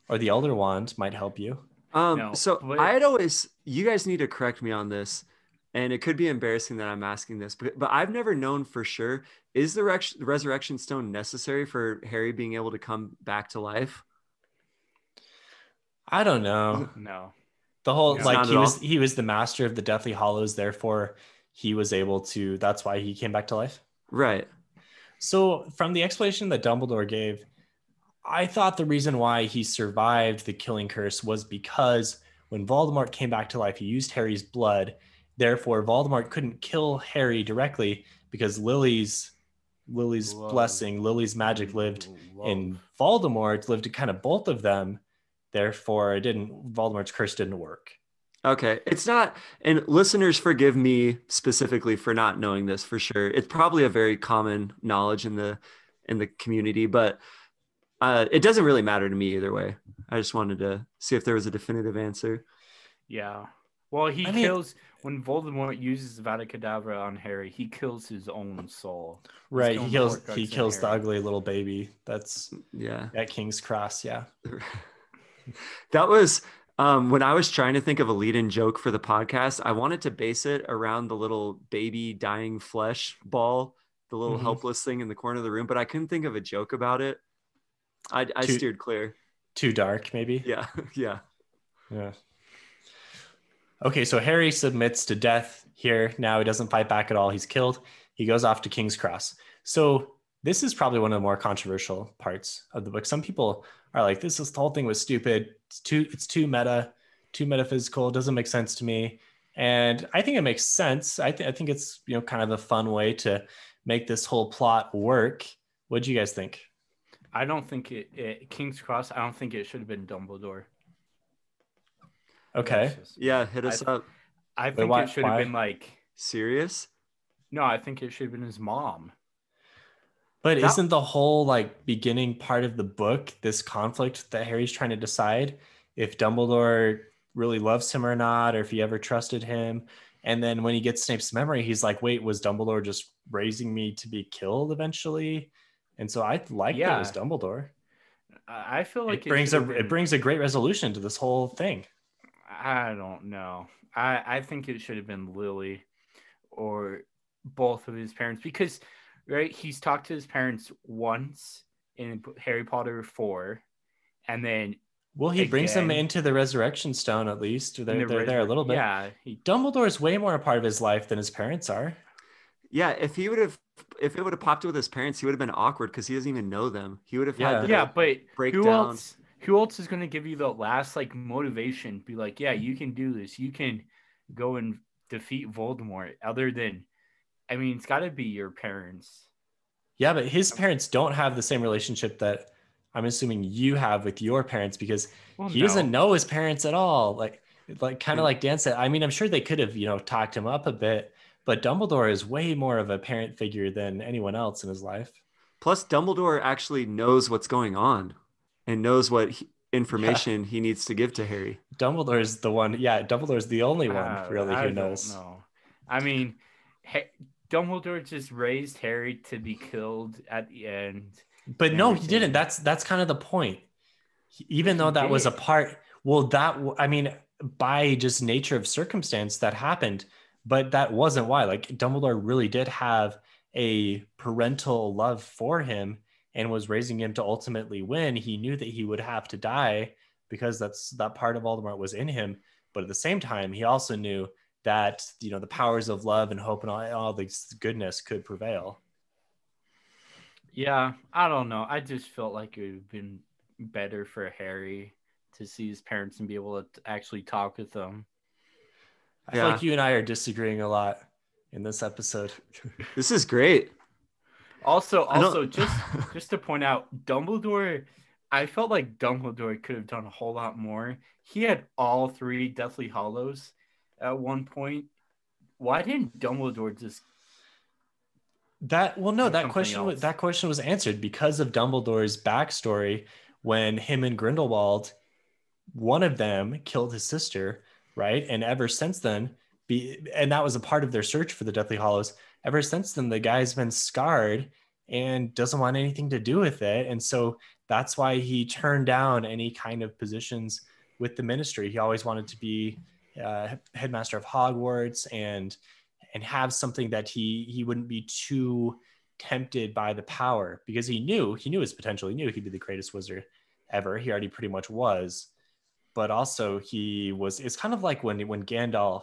or the elder wand might help you. Um, No, so but- I had always, you guys need to correct me on this, and it could be embarrassing that I'm asking this, but, but I've never known for sure is the rex- resurrection stone necessary for Harry being able to come back to life? I don't know. No, the whole Yeah. like he was all. he was the master of the deathly hallows therefore he was able to that's why he came back to life Right. so from the explanation that dumbledore gave i thought the reason why he survived the killing curse was because when voldemort came back to life he used harry's blood therefore voldemort couldn't kill harry directly because lily's lily's Love. blessing lily's magic lived Love. in voldemort lived in kind of both of them therefore it didn't voldemort's curse didn't work Okay. It's not, and listeners, forgive me specifically for not knowing this for sure. It's probably a very common knowledge in the in the community, but uh, it doesn't really matter to me either way. I just wanted to see if there was a definitive answer. Yeah. Well, he I mean- kills when Voldemort uses Vada Kedavra on Harry. He kills his own soul. Right. He kills he kills the Harry. ugly little baby. That's Yeah. at King's Cross. Yeah. that was um, when I was trying to think of a lead-in joke for the podcast. I wanted to base it around the little baby dying flesh ball, the little Mhm. helpless thing in the corner of the room, but I couldn't think of a joke about it. I, I Too- steered clear. Too dark, maybe. Yeah, yeah. Yeah. Okay, so Harry submits to death here. Now he doesn't fight back at all. He's killed. He goes off to King's Cross. So this is probably one of the more controversial parts of the book. Some people are like, "This, this whole thing was stupid. It's too, it's too meta, too metaphysical. It doesn't make sense to me." And I think it makes sense. I, th- I think it's you know kind of a fun way to make this whole plot work. What do you guys think? I don't think it, it King's Cross. I don't think it should have been Dumbledore. Okay. Just, Yeah, hit us I- up. I think why- it should have been like Sirius? no. I think it should have been his mom. But That- isn't the whole like beginning part of the book this conflict that Harry's trying to decide if Dumbledore really loves him or not, or if he ever trusted him? And then when he gets Snape's memory, he's like, "Wait, was Dumbledore just raising me to be killed eventually?" And so I like that it was Dumbledore. I I feel like it brings a should it brings a great resolution to this whole thing. I don't know. I I think it should have been Lily or both of his parents because right he's talked to his parents once in Harry Potter 4 and then Well, he brings them into the Resurrection Stone at least. They're, the they're there a little bit. Yeah, he Dumbledore is way more a part of his life than his parents are. Yeah, if he would have, if it would have popped with his parents, he would have been awkward because he doesn't even know them. He would have Yeah. had to yeah, but break who down. else who else is going to give you the last like motivation be like, "Yeah, you can do this. You can go and defeat Voldemort." Other than I mean, it's got to be your parents. Yeah, but his parents don't have the same relationship that I'm assuming you have with your parents because Well, he no. doesn't know his parents at all. Like, like kind Yeah. of like Dan said. I mean, I'm sure they could have, you know, talked him up a bit, but Dumbledore is way more of a parent figure than anyone else in his life. Plus, Dumbledore actually knows what's going on and knows what he- information he needs to give to Harry. Dumbledore is the one. Yeah, Dumbledore is the only one Uh, really I who don't knows. know. I mean, ha- Dumbledore just raised Harry to be killed at the end. But no, he didn't. That's that's kind of the point. He- Even He though that was a part, well, that I mean, by just nature of circumstance, that happened. But that wasn't why. Like Dumbledore really did have a parental love for him and was raising him to ultimately win. He knew that he would have to die because that's that part of Voldemort was in him. But at the same time, he also knew that you know the powers of love and hope and all, all this goodness could prevail. Yeah, I don't know. I just felt like it would have been better for Harry to see his parents and be able to actually talk with them. I feel like you and I are disagreeing a lot in this episode. This is great. Also, also just just to point out, Dumbledore. I felt like Dumbledore could have done a whole lot more. He had all three Deathly Hallows at one point. Why didn't Dumbledore just? That well, no, that something question was, that question was answered because of Dumbledore's backstory. When him and Grindelwald, one of them killed his sister, right? And ever since then, be and that was a part of their search for the Deathly Hallows. Ever since then, the guy's been scarred and doesn't want anything to do with it, and so that's why he turned down any kind of positions with the ministry. He always wanted to be uh, headmaster of Hogwarts and and have something that he he wouldn't be too tempted by the power because he knew he knew his potential. He knew he'd be the greatest wizard ever. He already pretty much was, but also he was. It's kind of like when when Gandalf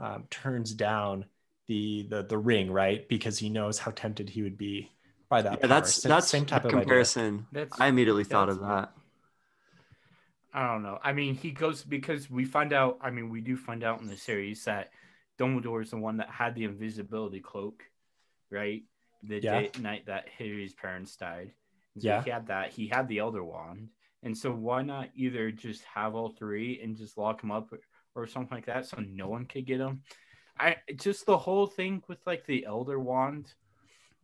um, turns down the the the ring, right? Because he knows how tempted he would be by that. Yeah, power. that's Sa- that's same type of comparison. That's I immediately thought of that. I don't know. I mean, he goes because we find out. I mean, we do find out in the series that Dumbledore is the one that had the invisibility cloak, right? The Yeah. day, night that Harry's parents died. So Yeah. he had that. He had the Elder Wand, and so why not either just have all three and just lock them up or something like that, so no one could get them. I just the whole thing with like the Elder Wand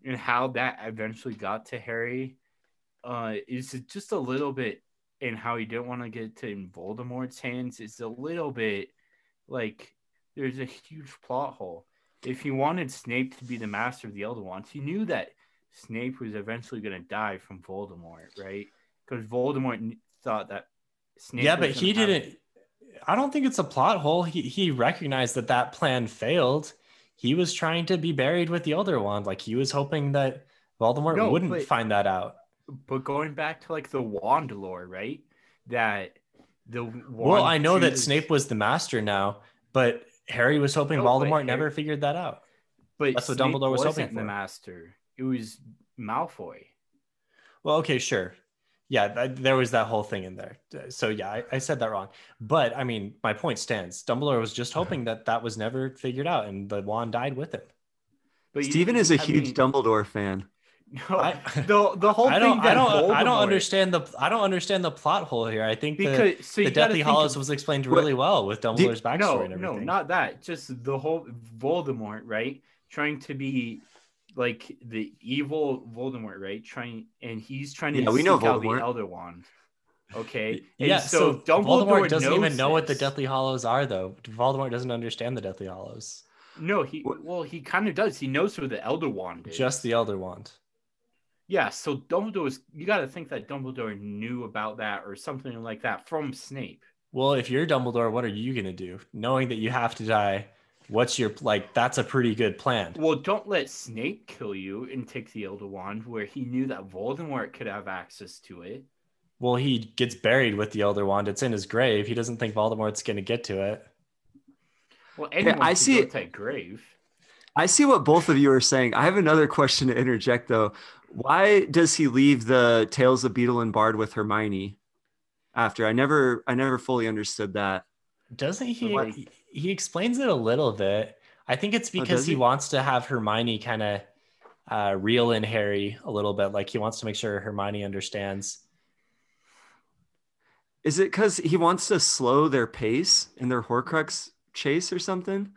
and how that eventually got to Harry uh, is just a little bit and how he didn't want to get to in Voldemort's hands is a little bit like there's a huge plot hole. If he wanted Snape to be the master of the Elder Wands, he knew that Snape was eventually going to die from Voldemort, right? Because Voldemort thought that Snape. yeah, but he didn't. I don't think it's a plot hole. He he recognized that that plan failed. He was trying to be buried with the Elder Wand. Like he was hoping that Voldemort No, wouldn't but- find that out. But going back to like the wand lore, right? That the Well, I know that Snape was the master now, But Harry was hoping No, Voldemort Harry- never figured that out. But That's what Snape Dumbledore was hoping wasn't the for. master. It was Malfoy. Well, okay, sure. Yeah, th- there was that whole thing in there. So yeah, I, I said that wrong. But I mean, my point stands. Dumbledore was just hoping that that was never figured out, and the wand died with him. But you- Stephen is a I huge mean, Dumbledore fan. No, I- the the whole I thing don't. I don't. I don't understand the. I don't understand the plot hole here. I think the, because so the Deathly think Hallows was explained What- really well with Dumbledore's backstory no, and everything. no, everything. not that. Just the whole Voldemort, right? Trying to be like the evil Voldemort, right? Trying and he's trying to Yeah, we know out the Elder Wand. Okay. And yeah. So, Dumbledore Voldemort doesn't even know what the. Deathly Hallows are, though. Voldemort doesn't understand the Deathly Hallows. No, he well, he kind of does. He knows who the Elder Wand is. Just the Elder Wand. yeah. So Dumbledore's. You got to think that Dumbledore knew about that or something like that from Snape. Well, if you're Dumbledore, what are you gonna do? Knowing that you have to die, what's your like? That's a pretty good plan. Well, don't let Snape kill you and take the Elder Wand, where he knew that Voldemort could have access to it. Well, he gets buried with the Elder Wand. It's in his grave. He doesn't think Voldemort's gonna get to it. Well, anyone I see go it- that grave. I see what both of you are saying. I have another question to interject though. Why does he leave the Tales of Beedle and Bard with Hermione after? I never I never fully understood that. Doesn't he? What? He- He explains it a little bit. I think it's Oh, because does he he? wants to have Hermione kind of uh, reel in Harry a little bit. Like he wants to make sure Hermione understands. Is it because he wants to slow their pace in their Horcrux chase or something?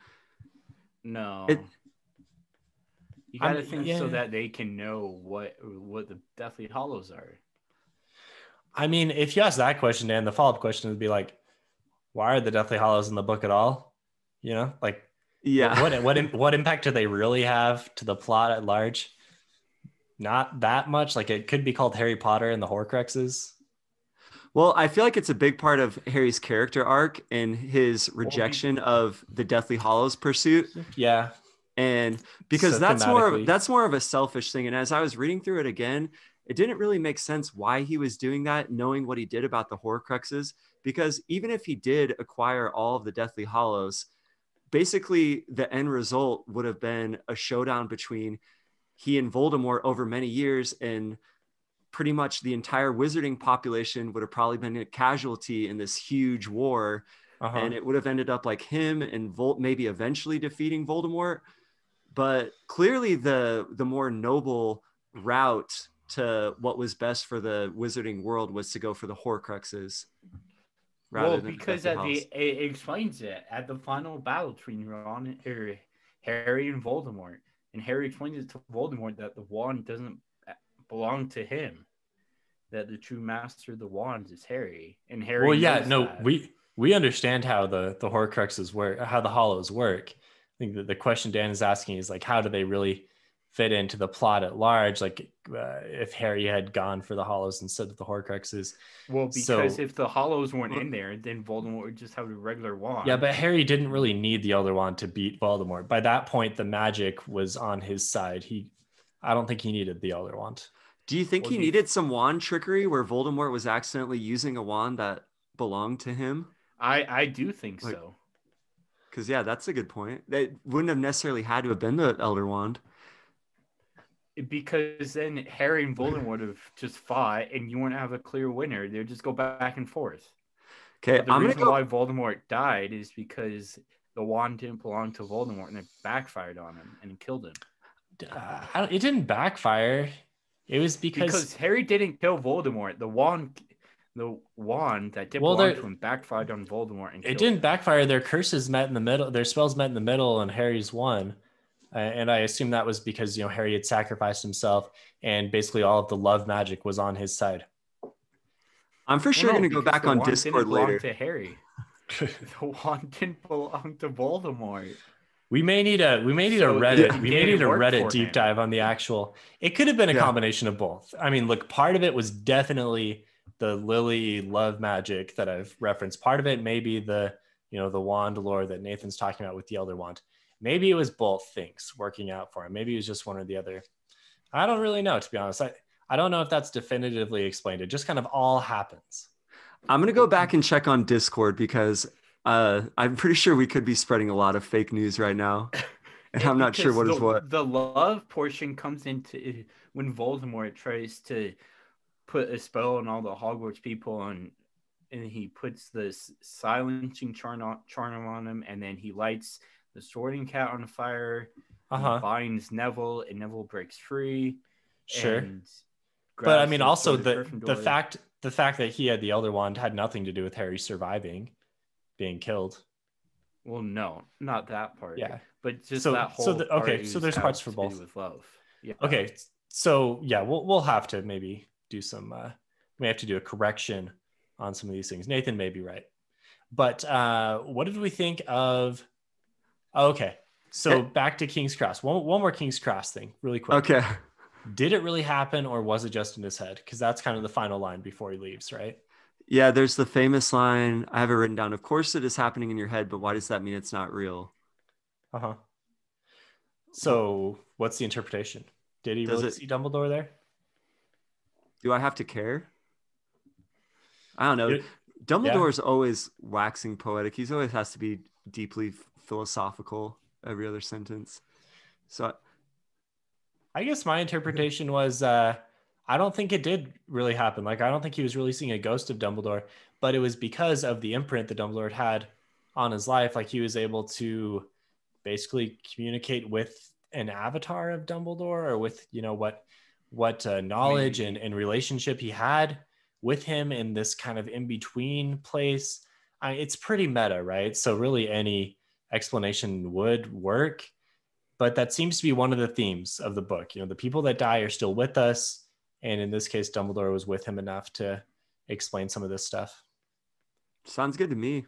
No. It- you got to I'm- think yeah. so that they can know what what the Deathly Hallows are. I mean, if you ask that question, Dan, the follow up question would be like, why are the Deathly Hallows in the book at all? You know, like Yeah. what what what impact do they really have to the plot at large? Not that much. Like it could be called Harry Potter and the Horcruxes. Well, I feel like it's a big part of Harry's character arc and his rejection of the Deathly Hallows pursuit. Yeah, and because So that's more of that's more of a selfish thing and as i was reading through it again it didn't really make sense why he was doing that knowing what he did about the horcruxes because even if he did acquire all of the deathly hallows basically the end result would have been a showdown between he and voldemort over many years and pretty much the entire wizarding population would have probably been a casualty in this huge war uh-huh. and it would have ended up like him and Volt maybe eventually defeating Voldemort. But clearly, the the more noble route to what was best for the wizarding world was to go for the Horcruxes. rather well, than because Deathly at the it explains it at the final battle between Ron or er, Harry and Voldemort, and Harry explains it to Voldemort that the wand doesn't uh, belong to him, that the true master of the wands is Harry, and Harry. well, yeah, no, that. we we understand how the the Horcruxes work, how the Hallows work. I think that the question Dan is asking is like, how do they really fit into the plot at large? Like, uh, if Harry had gone for the Hallows instead of the Horcruxes, Well, because So- if the Hallows weren't in there, then Voldemort would just have a regular wand. yeah, but Harry didn't really need the Elder Wand to beat Voldemort. By that point, the magic was on his side. He, I don't think he needed the Elder Wand. Do you think Well, he you- needed some wand trickery where Voldemort was accidentally using a wand that belonged to him? I I do think Like- so. Because yeah, that's a good point. They wouldn't have necessarily had to have been the Elder Wand. Because then Harry and Voldemort would have just fought, and you wouldn't have a clear winner. They'd just go back and forth. Okay, But the I'm gonna reason go. why Voldemort died is because the wand didn't belong to Voldemort, and it backfired on him and killed him. Uh, I don't, it didn't backfire. It was because, Because Harry didn't kill Voldemort. The wand, the wand that did Well, belong to him backfired on Voldemort and it didn't him. backfire. Their curses met in the middle. Their spells met in the middle, and Harry's won. Uh, and I assume that was because you know Harry had sacrificed himself, and basically all of the love magic was on his side. I'm for sure no, gonna go back the on wand Discord didn't later. To Harry, the wand didn't belong to Voldemort. We may need a we may need So a Reddit we may need a work Reddit deep him. dive on the actual. It could have been a Yeah. combination of both. I mean, look, part of it was definitely the Lily love magic that I've referenced. Part of it may be the you know the wand lore that Nathan's talking about with the Elder Wand. Maybe it was both things working out for him. Maybe it was just one or the other. I don't really know to be honest. I I don't know if that's definitively explained. It just kind of all happens. I'm gonna go back and check on Discord because Uh, I'm pretty sure we could be spreading a lot of fake news right now, and I'm not sure Because what is the, what. The love portion comes into when Voldemort tries to put a spell on all the Hogwarts people, and and he puts this silencing charm on, charm on them, and then he lights the Sorting Hat on fire. Uh He huh. binds Neville, and Neville breaks free. Sure. But I mean, also the the fact the fact that he had the Elder Wand had nothing to do with Harry surviving, being killed. Well, no, not that part. Yeah. but just So- that so whole. the- part okay, so there's parts for both. with love. Yeah. Okay, so yeah, we'll we'll have to maybe do some. Uh, we have to do a correction on some of these things. Nathan may be right, but uh, what did we think of? Oh, okay, so Yeah. back to King's Cross. One one more King's Cross thing, really quick. Okay. Did it really happen, or was it just in his head? Because that's kind of the final line before he leaves, right? Yeah, there's the famous line. I have it written down. Of course, it is happening in your head, but why does that mean it's not real? Uh huh. So, what's the interpretation? Did he Does really it- see Dumbledore there? Do I have to care? I don't know. It- Dumbledore's always waxing poetic. He's always has to be deeply philosophical every other sentence. So I guess my interpretation was uh, I don't think it did really happen. Like, I don't think he was really seeing a ghost of Dumbledore, but it was because of the imprint that Dumbledore had on his life. Like, he was able to basically communicate with an avatar of Dumbledore or with, you know, what what uh, knowledge and, and relationship he had with him in this kind of in between place. I, it's pretty meta, right? So, really, any explanation would work but that seems to be one of the themes of the book. You know, the people that die are still with us, and in this case, Dumbledore was with him enough to explain some of this stuff. sounds good to me.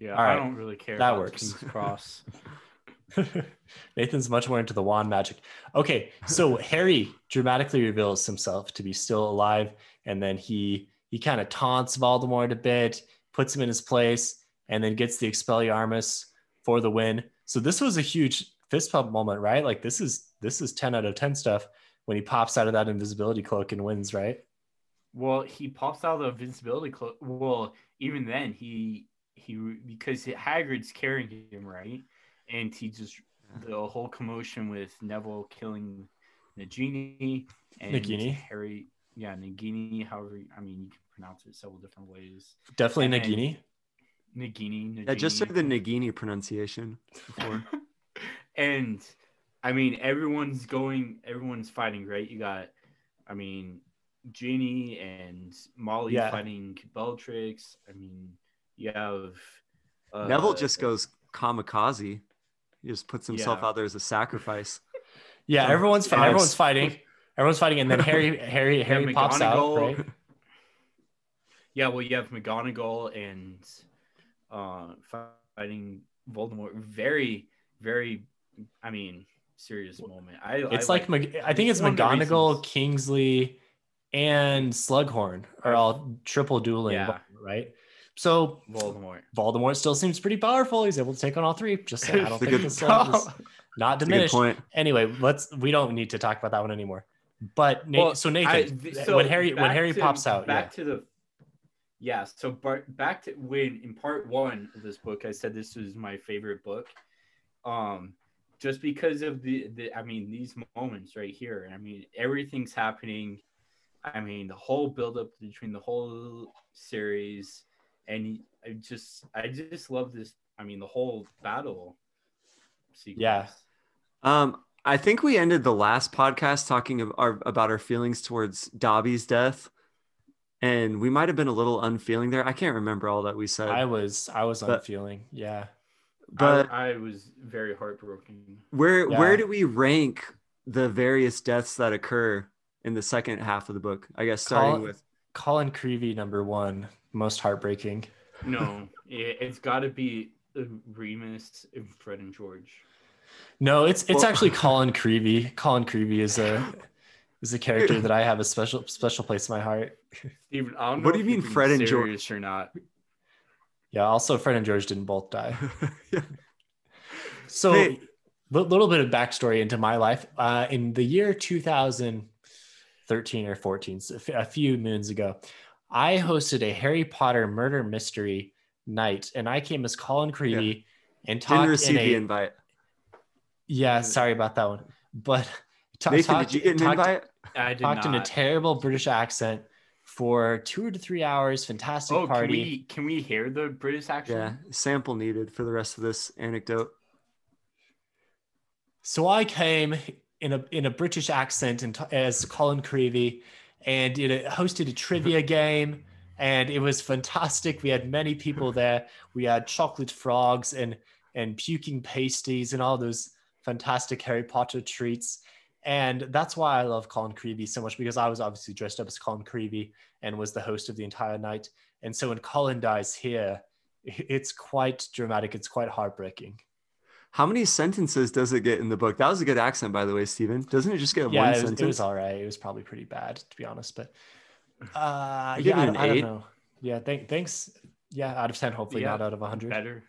Yeah, All I right. don't really care. That works. Cross. Nathan's much more into the wand magic. Okay, so Harry dramatically reveals himself to be still alive, and then he he kind of taunts Voldemort a bit, puts him in his place, and then gets the Expelliarmus for the win. So this was a huge fist pump moment, right? Like this is this is ten out of ten stuff when he pops out of that invisibility cloak and wins, right? Well, he pops out of the invincibility cloak. Well, even then, he he because Hagrid's carrying him right, and he just the whole commotion with Neville killing Nagini and Nagini. Harry. Yeah, Nagini. However, I mean, you can pronounce it several different ways. Definitely And then- Nagini. Nagini. Nagini. Yeah, just say the Nagini pronunciation before. and I mean, everyone's going, everyone's fighting, right? You got, I mean, Ginny and Molly Yeah. fighting Bellatrix. I mean, you have uh, Neville just goes kamikaze. He just puts himself Yeah. out there as a sacrifice. Yeah, Um, everyone's Nice. everyone's fighting. Everyone's fighting, and then Harry Harry Harry pops out, right? Yeah, well, you have McGonagall and uh, fighting Voldemort. Very, very, I mean, serious moment. I It's I like, Mag- I think it's one McGonagall, reasons- Kingsley, and Slughorn are all triple dueling, Yeah. Right? So Voldemort. Voldemort still seems pretty powerful. He's able to take on all three. Just saying, I don't think good- this is not a diminished. point. Anyway, let's. We don't need to talk about that one anymore. But Nate, Well, so Nathan, I- th- so when Harry when Harry to- pops out, back yeah, to the yeah so back to when in part one of this book i said this was my favorite book um just because of the, the i mean these moments right here i mean everything's happening i mean the whole buildup between the whole series and i just i just love this i mean the whole battle sequence. Yeah. Um, I think we ended the last podcast talking of our, about our feelings towards Dobby's death, and we might have been a little unfeeling there. I can't remember all that we said, I was I was But- unfeeling. Yeah, but I, I was very heartbroken where Yeah. where do we rank the various deaths that occur in the second half of the book? I guess starting Call- with Colin Creevey number one, most heartbreaking. no it, it's got to be uh, remus and fred and george No, it's it's Well- actually Colin Creevey. Colin Creevey is a is a character that I have a special special place in my heart. Stephen, I don't What do you mean Fred and George? serious or not. Yeah. Also, Fred and George didn't both die. yeah. So, Hey. a little bit of backstory into my life. Uh, in the year 2013 or 14, so a f- a few moons ago, I hosted a Harry Potter murder mystery night, and I came as Colin Creevey and talked. Didn't receive in the invite. yeah. Sorry about that one, but ta- Nathan, talked- did you get an talked- invite? I did talked in a terrible British accent for two to three hours. Fantastic oh, party. can we can we hear the British accent? Yeah, sample needed for the rest of this anecdote. So I came in a in a British accent and t- as Colin Creevey, and it hosted a trivia game, and it was fantastic. We had many people there. We had chocolate frogs and and puking pasties and all those fantastic Harry Potter treats. And that's why I love Colin Creevey so much because I was obviously dressed up as Colin Creevey and was the host of the entire night. And so when Colin dies here, it's quite dramatic. It's quite heartbreaking. How many sentences does it get in the book? That was a good accent, by the way, Stephen. Doesn't it just get yeah, one it was, sentence? it was all right. It was probably pretty bad, to be honest. But uh, yeah, I, don't- I don't know. Yeah, thank, thanks. Yeah, out of 10, hopefully Yeah, not out of 100. Better.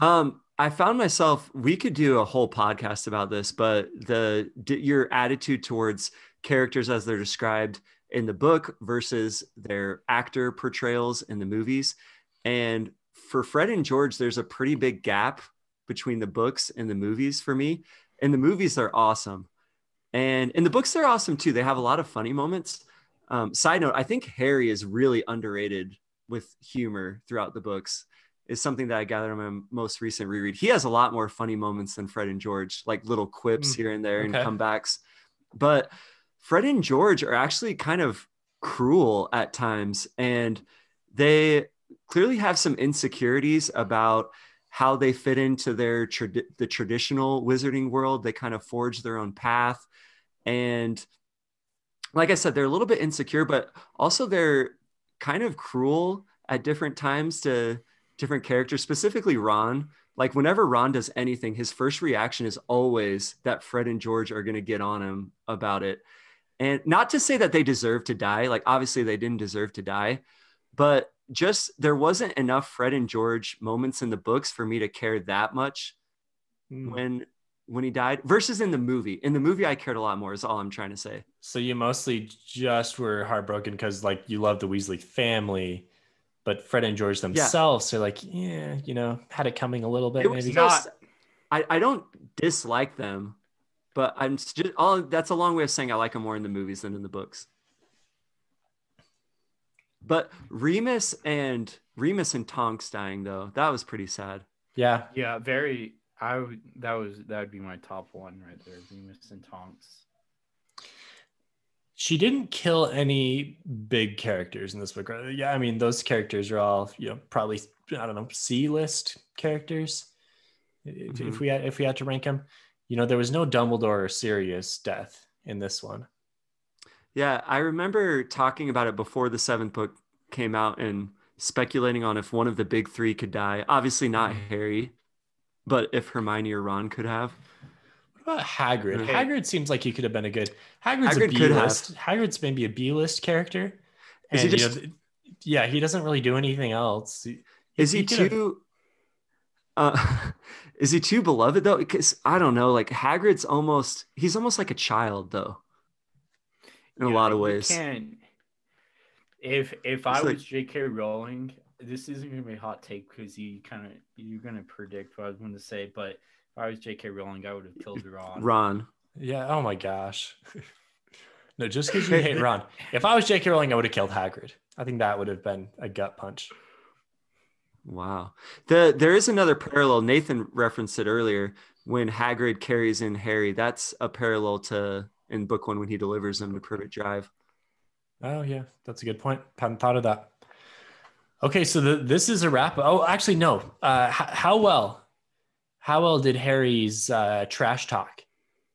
Um, I found myself. We could do a whole podcast about this, but the your attitude towards characters as they're described in the book versus their actor portrayals in the movies, and for Fred and George, there's a pretty big gap between the books and the movies for me. And the movies are awesome, and in the books they're awesome too. They have a lot of funny moments. Um, side note: I think Harry is really underrated with humor throughout the books is something that I gathered in my most recent reread. He has a lot more funny moments than Fred and George, like little quips Mm, here and there and comebacks. But Fred and George are actually kind of cruel at times, and they clearly have some insecurities about how they fit into their trad- the traditional wizarding world. They kind of forge their own path, and like I said, they're a little bit insecure, but also they're kind of cruel at different times to different characters, specifically Ron. Like whenever Ron does anything, his first reaction is always that Fred and George are going to get on him about it. And not to say that they deserve to die, like obviously they didn't deserve to die, but just there wasn't enough Fred and George moments in the books for me to care that much Mm. when when he died versus in the movie. In the movie I cared a lot more is all I'm trying to say. So you mostly just were heartbroken because like you love the Weasley family, but Fred and George themselves are like, yeah, you know, had it coming a little bit It was maybe. just I, I don't dislike them, but I'm just all that's a long way of saying I like them more in the movies than in the books. But Remus and Remus and Tonks dying though, that was pretty sad. yeah, Yeah, very. I would. That was that would be my top one right there. Remus and Tonks. She didn't kill any big characters in this book. Yeah, I mean those characters are all you know probably I don't know C list characters. If, if Mhm. we had if we had to rank them, you know there was no Dumbledore or Sirius death in this one. Yeah, I remember talking about it before the seventh book came out and speculating on if one of the big three could die. Obviously not Harry, but if Hermione or Ron could have. What about Hagrid? Okay. Hagrid seems like he could have been a good. Hagrid's a Hagrid B could have. list. Hagrid's maybe a B list character. Is he And, you know, yeah, he doesn't really do anything else. He- Is he, he could've- too uh is he too beloved though? Because I don't know, like Hagrid's almost he's almost like a child though. In a lot of ways. Can't. If if I like- was J.K. Rowling, this isn't gonna be a hot take because you kind of you're gonna predict what I was going to say. But if I was J.K. Rowling, I would have killed Ron. Ron. Yeah. Oh my gosh. no, just because you hate Ron. If I was J.K. Rowling, I would have killed Hagrid. I think that would have been a gut punch. Wow. The there is another parallel. Nathan referenced it earlier when Hagrid carries in Harry. That's a parallel to in book one when he delivers him to Privet Drive. Oh yeah, that's a good point. Hadn't thought of that. Okay, so the, this is a wrap. Oh, actually, no. Uh, h- how well, how well did Harry's uh, trash talk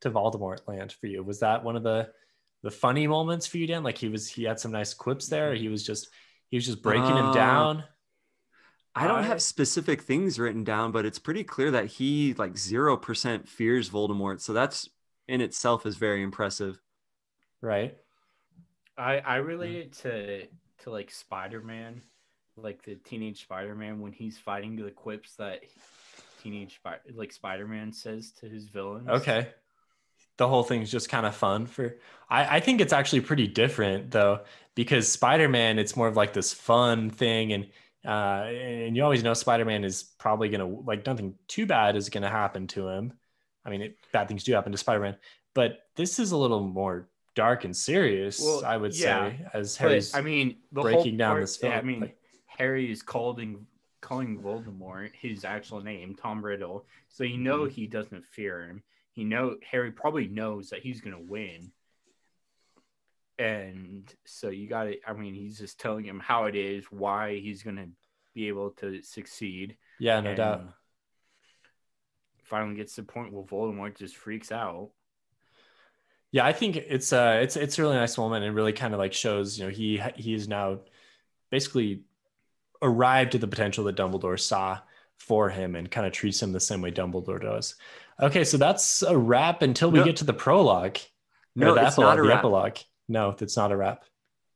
to Voldemort land for you? Was that one of the the funny moments for you, Dan? Like he was, he had some nice quips there. Or he was just, he was just breaking him Uh, down. I don't I- have specific things written down, but it's pretty clear that he like zero percent fears Voldemort. So that's in itself is very impressive. Right. I I relate it to to like Spider Man, like the teenage Spider Man when he's fighting the quips that teenage like Spider Man says to his villains. Okay. The whole thing's just kind of fun for I, I think it's actually pretty different though, because Spider-Man, it's more of like this fun thing and Uh, and you always know Spider-Man is probably gonna like nothing too bad is gonna happen to him. I mean, it, bad things do happen to Spider-Man, but this is a little more dark and serious. Well, I would yeah, say as But, Harry's. I mean, the breaking whole down part- this film, I mean, like- Harry is calling calling Voldemort his actual name, Tom Riddle. So you know Mm-hmm. he doesn't fear him. He know Harry probably knows that he's gonna win. And so you got to. I mean, he's just telling him how it is, why he's gonna be able to succeed. yeah, no and doubt. Finally gets to the point where Voldemort just freaks out. Yeah, I think it's uh it's it's a really nice moment and really kind of like shows, you know, he he is now basically arrived at the potential that Dumbledore saw for him and kind of treats him the same way Dumbledore does. Okay, so that's a wrap until we No. get to the prologue. No, the it's not a wrap. epilogue. No, that's not a wrap.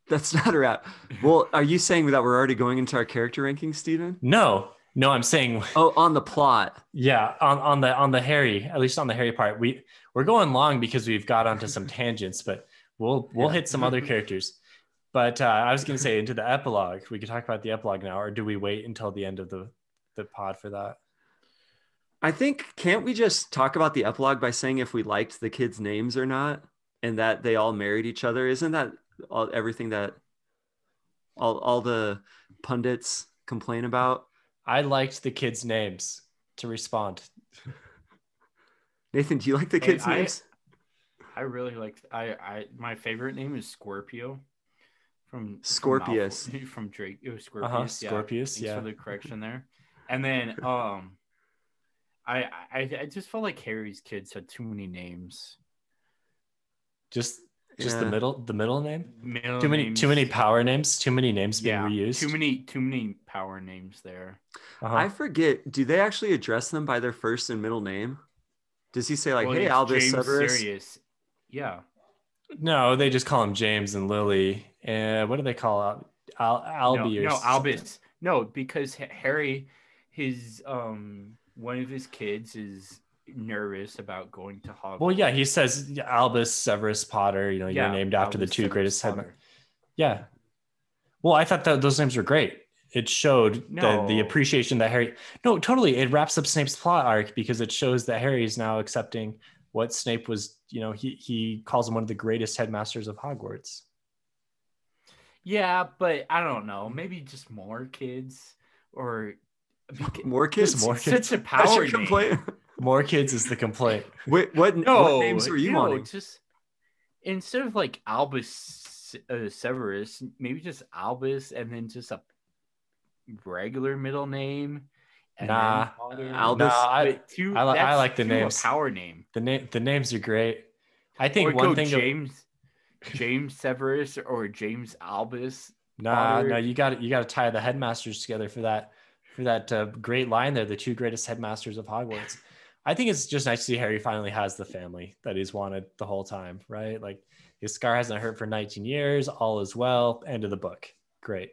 That's not a wrap. Well, are you saying that we're already going into our character rankings, Stephen? No, no, I'm saying Oh, on the plot. yeah, on, on the on the Harry, at least on the Harry part, we we're going long because we've got onto some tangents, but we'll we'll Yeah. hit some other characters. But uh, I was going to say into the epilogue, we could talk about the epilogue now, or do we wait until the end of the the pod for that? I think can't we just talk about the epilogue by saying if we liked the kids' names or not, and that they all married each other? Isn't that all everything that all all the pundits complain about? I liked the kids' names to respond. Nathan, do you like the Hey, kids' I- names? I really like. I I my favorite name is Scorpio. From from Scorpius. Malfoy- from Drake. It was Scorpius. Uh-huh, yeah. Scorpius, Thanks yeah. for the correction there. And then um, I I I just felt like Harry's kids had too many names. Just just Yeah. the middle the middle name. Middle Too many names. too many power names. Too many names being Yeah, reused. too many too many power names there. Uh-huh. I forget. Do they actually address them by their first and middle name? Does he say like, Well, "Hey, it's Albus James Severus"? Sirius. Yeah. No, they just call him James and Lily. And what do they call out? Al- Albie no, no. Albus. No, because Harry, his um, one of his kids is nervous about going to Hogwarts. Well, yeah, he says Albus Severus Potter. You know, you're named after the two Severus greatest head. Yeah. Well, I thought that those names were great. It showed the, the appreciation that Harry. No, totally. It wraps up Snape's plot arc because it shows that Harry is now accepting what Snape was. You know, he he calls him one of the greatest headmasters of Hogwarts. Yeah, but I don't know. Maybe just more kids or More kids. Just more kids. such a That's power your name. complaint. More kids is the complaint. Wait, what, No, what names were you no, wanting? Just instead of like Albus uh, Severus, maybe just Albus, and then just a regular middle name. and Nah, Albus- Nah, I, two- I I like the too a names. Power name. the name the names are great. I think or one go thing. to- James James Severus or James Albus. Nah, Potter. no, you got you got to tie the headmasters together for that for that uh, great line there. The two greatest headmasters of Hogwarts. I think it's just nice to see Harry finally has the family that he's wanted the whole time, right? Like his scar hasn't hurt for 19 years. All is well. End of the book. Great.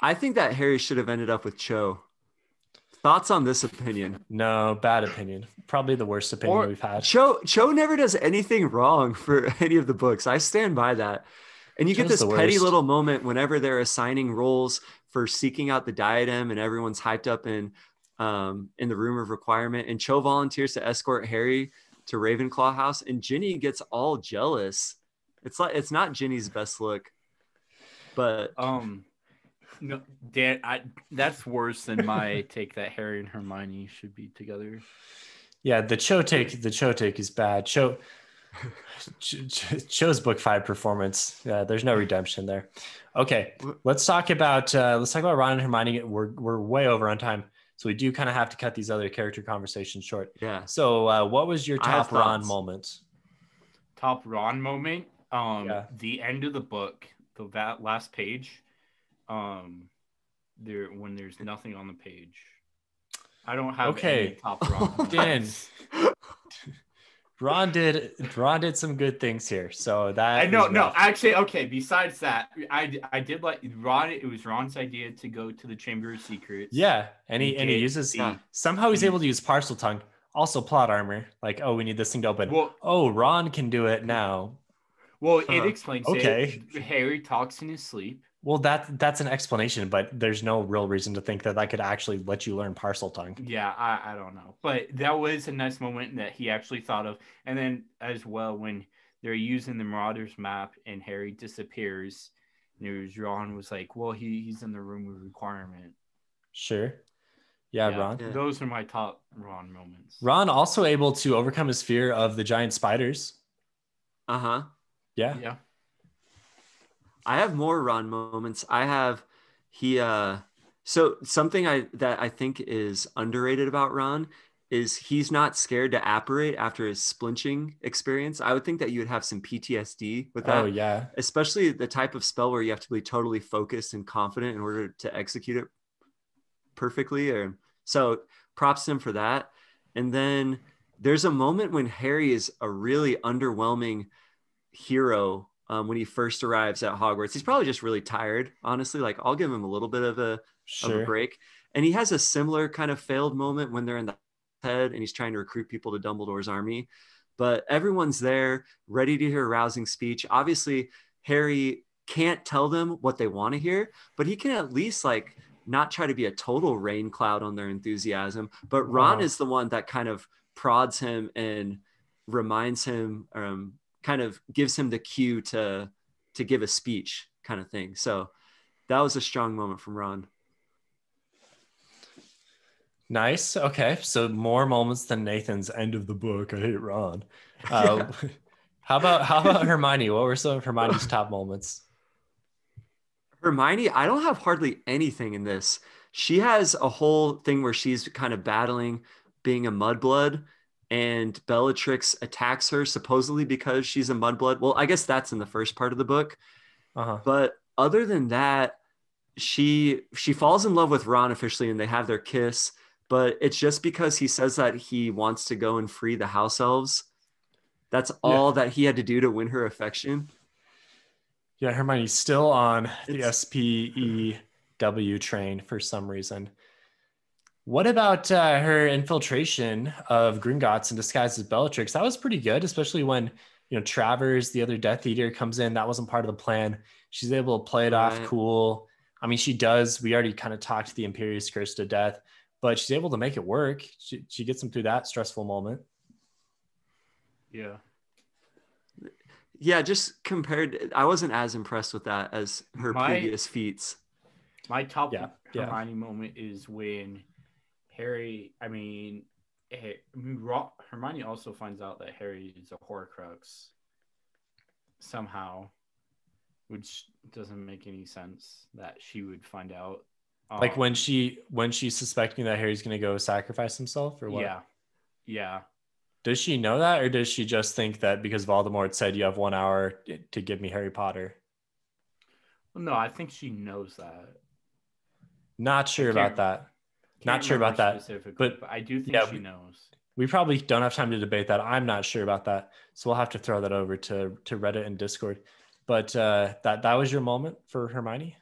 I think that Harry should have ended up with Cho. Thoughts on this opinion? No, bad opinion. Probably the worst opinion Or- we've had. Cho Cho never does anything wrong for any of the books. I stand by that. And you get this petty little moment whenever they're assigning roles for seeking out the diadem, and everyone's hyped up in um, in the room of requirement. And Cho volunteers to escort Harry to Ravenclaw House, and Ginny gets all jealous. It's like it's not Ginny's best look, but Um, no, Dan, I, that's worse than my take that Harry and Hermione should be together. Yeah, the Cho take the Cho take is bad. Cho Ch- Ch- Cho's book five performance. Yeah, there's no redemption there. Okay, let's talk about uh, let's talk about Ron and Hermione. We're we're way over on time, so we do kind of have to cut these other character conversations short. yeah. So, uh, what was your top Ron thoughts. moment? Top Ron moment. Um, Yeah. the end of the book, the that last page. Um, there when there's nothing on the page. I don't have Okay. any top Ron. Dan. Ron did Ron did some good things here. So that I know, no, rough. actually, okay. Besides that, I I did like Ron. It was Ron's idea to go to the Chamber of Secrets. yeah, and he and he uses the- somehow he's able to use Parseltongue. Also, plot armor. Like, oh, we need this thing to open. Well, oh, Ron can do it now. well, it Uh, explains okay. it. Harry talks in his sleep. Well, that that's an explanation, but there's no real reason to think that that could actually let you learn Parseltongue. Yeah, I, I don't know, but that was a nice moment that he actually thought of, and then as well when they're using the Marauders map and Harry disappears, there's Ron was like, "Well, he, he's in the room with requirement." Sure. Yeah, yeah Ron. Yeah. Those are my top Ron moments. Ron also able to overcome his fear of the giant spiders. Uh huh. Yeah. Yeah. I have more Ron moments. I have he uh so something I that I think is underrated about Ron is he's not scared to apparate after his splinching experience. I would think that you would have some PTSD with that. Oh yeah. Especially the type of spell where you have to be totally focused and confident in order to execute it perfectly. Or so props him for that. And then there's a moment when Harry is a really underwhelming hero um, when he first arrives at Hogwarts. He's probably just really tired, honestly. Like I'll give him a little bit of a, sure. of a break. And he has a similar kind of failed moment when they're in the head and he's trying to recruit people to Dumbledore's army. But everyone's there, ready to hear a rousing speech. Obviously, Harry can't tell them what they want to hear, but he can at least like not try to be a total rain cloud on their enthusiasm. But Ron wow. is the one that kind of prods him and reminds him um, kind of gives him the cue to to give a speech kind of thing. So that was a strong moment from Ron. Nice. Okay. So more moments than Nathan's end of the book. I hate Ron. Uh, how about how about Hermione? What were some of Hermione's top moments? Hermione, I don't have hardly anything in this. She has a whole thing where she's kind of battling being a mudblood and Bellatrix attacks her supposedly because she's a mudblood. Well, I guess that's in the first part of the book. Uh-huh. But other than that, she she falls in love with Ron officially and they have their kiss, but it's just because he says that he wants to go and free the house elves. That's all yeah. that he had to do to win her affection. Yeah, Hermione's still on the SPEW train for some reason. What about uh, her infiltration of Gringotts and disguised as Bellatrix? That was pretty good, especially when you know Travers, the other Death Eater, comes in. That wasn't part of the plan. She's able to play it right. off cool. I mean, she does. We already kind of talked the Imperius Curse to death, but she's able to make it work. She, she gets them through that stressful moment. Yeah. Yeah, just compared, I wasn't as impressed with that as her my, previous feats. My top yeah, Hermione yeah. moment is when Harry, I mean, Hermione also finds out that Harry is a Horcrux somehow, which doesn't make any sense that she would find out. Like um, when she when she's suspecting that Harry's going to go sacrifice himself, or what? Yeah, yeah. Does she know that, or does she just think that because Voldemort said you have one hour to give me Harry Potter? Well, no, I think she knows that. Not sure about that. Not sure about that, but, but, I do think yeah, she knows. We probably don't have time to debate that. I'm not sure about that, so we'll have to throw that over to to Reddit and Discord. But uh, that that was your moment for Hermione.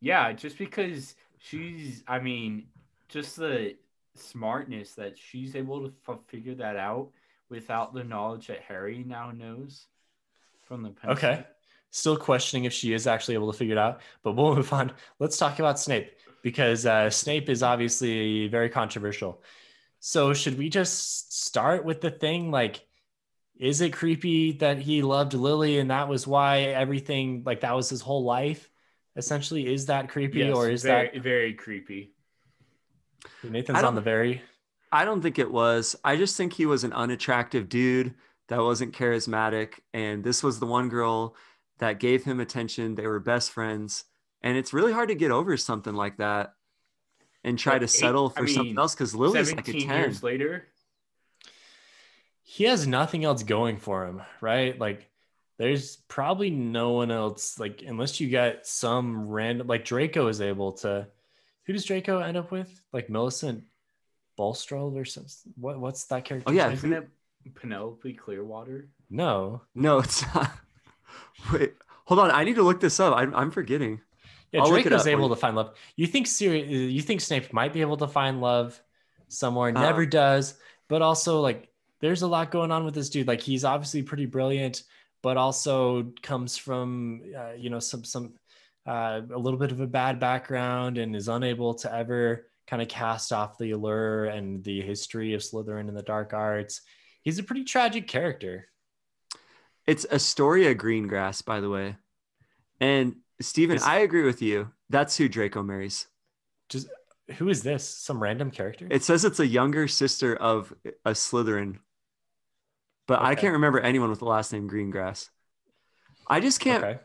Yeah, just because she's, I mean, just the smartness that she's able to f- figure that out without the knowledge that Harry now knows from the Pensieve. Okay. Still questioning if she is actually able to figure it out, but we'll move on. Let's talk about Snape because uh, Snape is obviously very controversial. So, should we just start with the thing? Like, is it creepy that he loved Lily and that was why everything, like, that was his whole life? Essentially, is that creepy yes, or is very, that very creepy? Nathan's on the very. I don't think it was. I just think he was an unattractive dude that wasn't charismatic. And this was the one girl that gave him attention. They were best friends and it's really hard to get over something like that and try to settle for I mean, something else because Lily's like a 10 years later. He has nothing else going for him, right? Like there's probably no one else, like unless you got some random like Draco is able to who does Draco end up with? Like Millicent Bulstrode or something. What what's that character? Oh yeah, isn't it Penelope Clearwater? No. No, it's not. Wait, hold on. I need to look this up. I'm, I'm forgetting. Yeah, I'll Drake was able to find love. You think Siri, you think Snape might be able to find love somewhere, uh, never does, but also like there's a lot going on with this dude. Like he's obviously pretty brilliant, but also comes from uh, you know some some uh, a little bit of a bad background and is unable to ever kind of cast off the allure and the history of Slytherin and the dark arts. He's a pretty tragic character. It's Astoria Greengrass, by the way. And Stephen, I agree with you. That's who Draco marries. Just who is this? Some random character? It says it's a younger sister of a Slytherin, but okay. I can't remember anyone with the last name Greengrass. I just can't. Okay.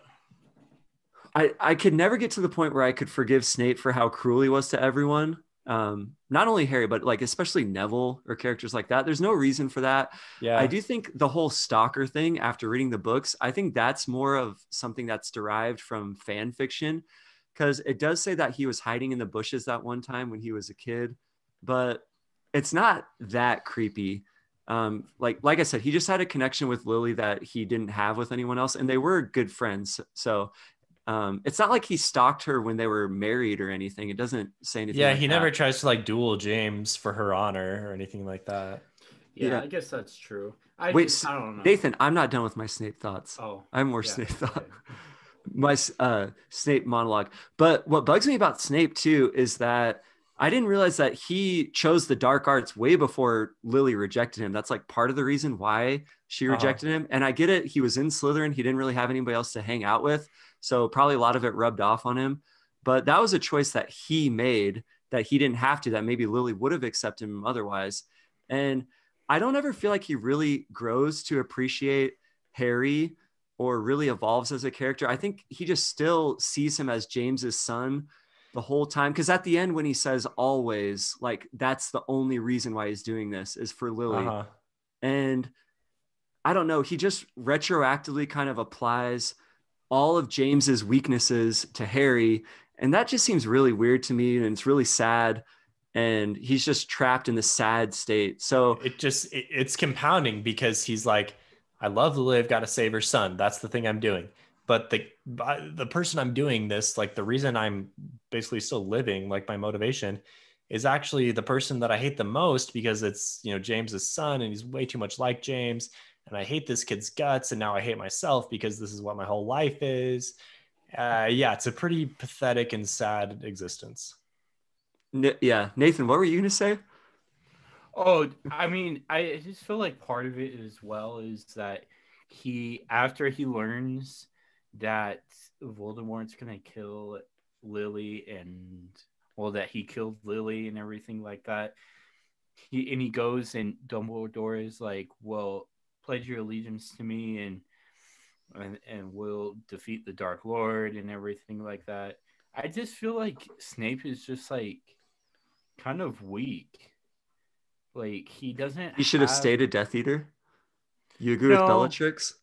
I I could never get to the point where I could forgive Snape for how cruel he was to everyone. Um, not only Harry, but like especially Neville or characters like that. There's no reason for that. Yeah. I do think the whole stalker thing after reading the books, I think that's more of something that's derived from fan fiction because it does say that he was hiding in the bushes that one time when he was a kid, but it's not that creepy. Um, like like I said, he just had a connection with Lily that he didn't have with anyone else, and they were good friends. So um, it's not like he stalked her when they were married or anything. It doesn't say anything. Yeah, like he that. never tries to like duel James for her honor or anything like that. Yeah, yeah. I guess that's true. I Wait, just, I don't know. Nathan, I'm not done with my Snape thoughts. Oh, I have more yeah, Snape thought. my uh, Snape monologue. But what bugs me about Snape too is that I didn't realize that he chose the dark arts way before Lily rejected him. That's like part of the reason why she uh-huh. rejected uh-huh. him. And I get it. He was in Slytherin. He didn't really have anybody else to hang out with. So probably a lot of it rubbed off on him. But that was a choice that he made that he didn't have to, that maybe Lily would have accepted him otherwise. And I don't ever feel like he really grows to appreciate Harry or really evolves as a character. I think he just still sees him as James's son the whole time. Because at the end, when he says always, like that's the only reason why he's doing this is for Lily. Uh-huh. And I don't know, he just retroactively kind of applies all of James's weaknesses to Harry. And that just seems really weird to me. And it's really sad. And he's just trapped in this sad state. So it just, it, it's compounding because he's like, I love Lily. I've got to save her son. That's the thing I'm doing. But the the person I'm doing this, like the reason I'm basically still living, like my motivation, is actually the person that I hate the most because it's you know James's son and he's way too much like James, and I hate this kid's guts, and now I hate myself because this is what my whole life is. Uh, yeah, it's a pretty pathetic and sad existence. yeah, Nathan, what were you gonna say? Oh, I mean, I just feel like part of it as well is that he, after he learns that Voldemort's gonna kill Lily and well, that he killed Lily and everything like that. He and he goes and Dumbledore is like, "Well, pledge your allegiance to me and and and we'll defeat the Dark Lord and everything like that." I just feel like Snape is just like kind of weak like he doesn't. He should have, have stayed a Death Eater. You agree no, with Bellatrix?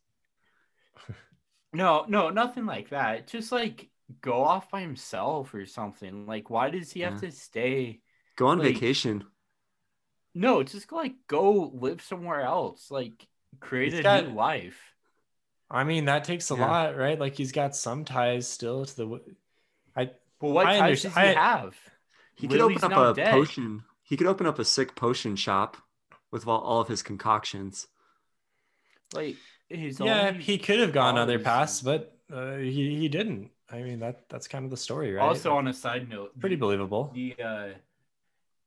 No, no, nothing like that. Just like go off by himself or something. Like, why does he yeah. have to stay? Go on like, vacation. No, just like go live somewhere else. Like create he's a got, new life. I mean, that takes a yeah. lot, right? Like he's got some ties still to the. I. well, what I ties does he I, have? He Lily's could open up a dead. potion he could open up a sick potion shop with all, all of his concoctions. Like his yeah, he could have gone other paths, but uh, he he didn't. I mean that that's kind of the story, right? Also, on a side note, pretty believable. The uh,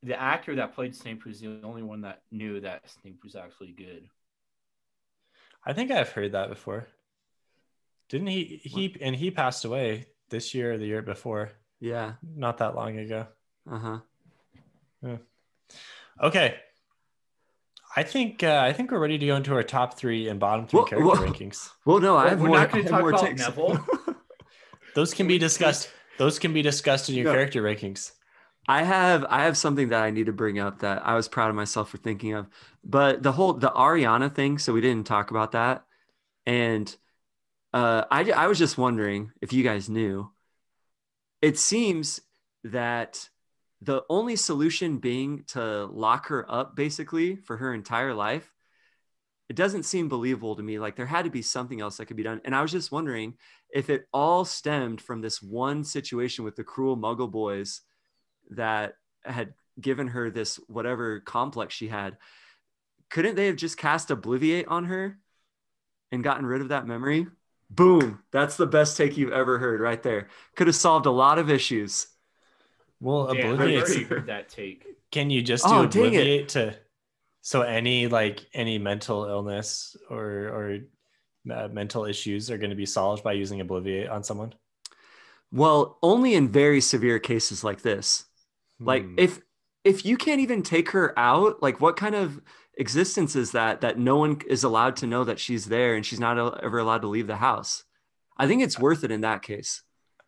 the actor that played Snape was the only one that knew that Snape was actually good. I think I've heard that before. Didn't he? He and he passed away this year or the year before. Yeah, not that long ago. Uh huh. Yeah. Okay. I think uh, I think we're ready to go into our top three and bottom three well, character well, rankings. Well, no, I have we're more, not going to talk about takes. Neville. Those can be discussed. Those can be discussed in your no. character rankings. I have I have something that I need to bring up that I was proud of myself for thinking of. But the whole the Ariana thing, so we didn't talk about that. And uh, I I was just wondering if you guys knew. It seems that the only solution being to lock her up basically for her entire life it doesn't seem believable to me like there had to be something else that could be done and i was just wondering if it all stemmed from this one situation with the cruel muggle boys that had given her this whatever complex she had couldn't they have just cast obliviate on her and gotten rid of that memory Boom. That's the best take you've ever heard right there. Could have solved a lot of issues. Well, Yeah, I've obliviate. heard that take. Can you just do Oh, dang obliviate to so any like any mental illness or or uh, mental issues are going to be solved by using obliviate on someone? Well, only in very severe cases like this. Like Hmm. if if you can't even take her out, like what kind of existence is that that no one is allowed to know that she's there and she's not ever allowed to leave the house? I think it's worth it in that case.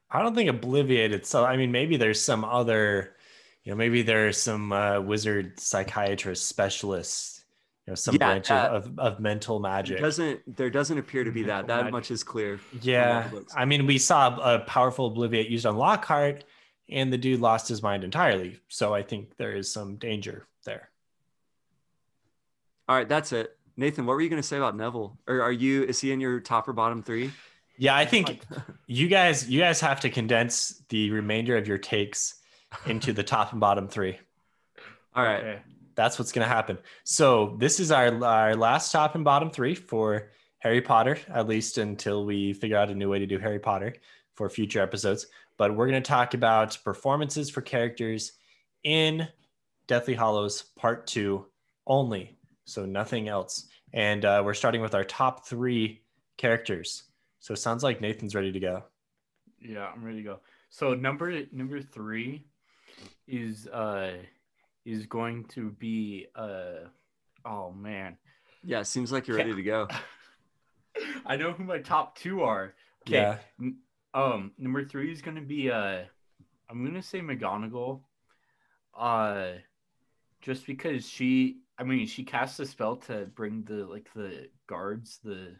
I don't think obliviate itself. I mean, maybe there's some other, you know, maybe there's some uh, wizard psychiatrist specialists, you know, some Yeah, branch uh, of, of, of mental magic. doesn't there doesn't appear to be that. Mental That magic. much is clear. Yeah. I mean, we saw a powerful obliviate used on Lockhart, and the dude lost his mind entirely. So I think there is some danger there. All right, that's it. Nathan, what were you going to say about Neville? Or are you is he in your top or bottom 3? Yeah, I think you guys you guys have to condense the remainder of your takes into the top and bottom three. All right. Okay. That's what's going to happen. So this is our our last top and bottom three for Harry Potter, at least until we figure out a new way to do Harry Potter for future episodes. But we're going to talk about performances for characters in Deathly Hallows Part Two only, so nothing else. And uh, we're starting with our top three characters. So it sounds like Nathan's ready to go. Yeah, I'm ready to go. So number number three is uh is going to be uh oh man. Yeah, seems like you're ready to go. I know who my top two are. Okay. Yeah. N- Um, number three is gonna be uh I'm gonna say McGonagall. Uh just because she I mean she cast a spell to bring the like the guards, the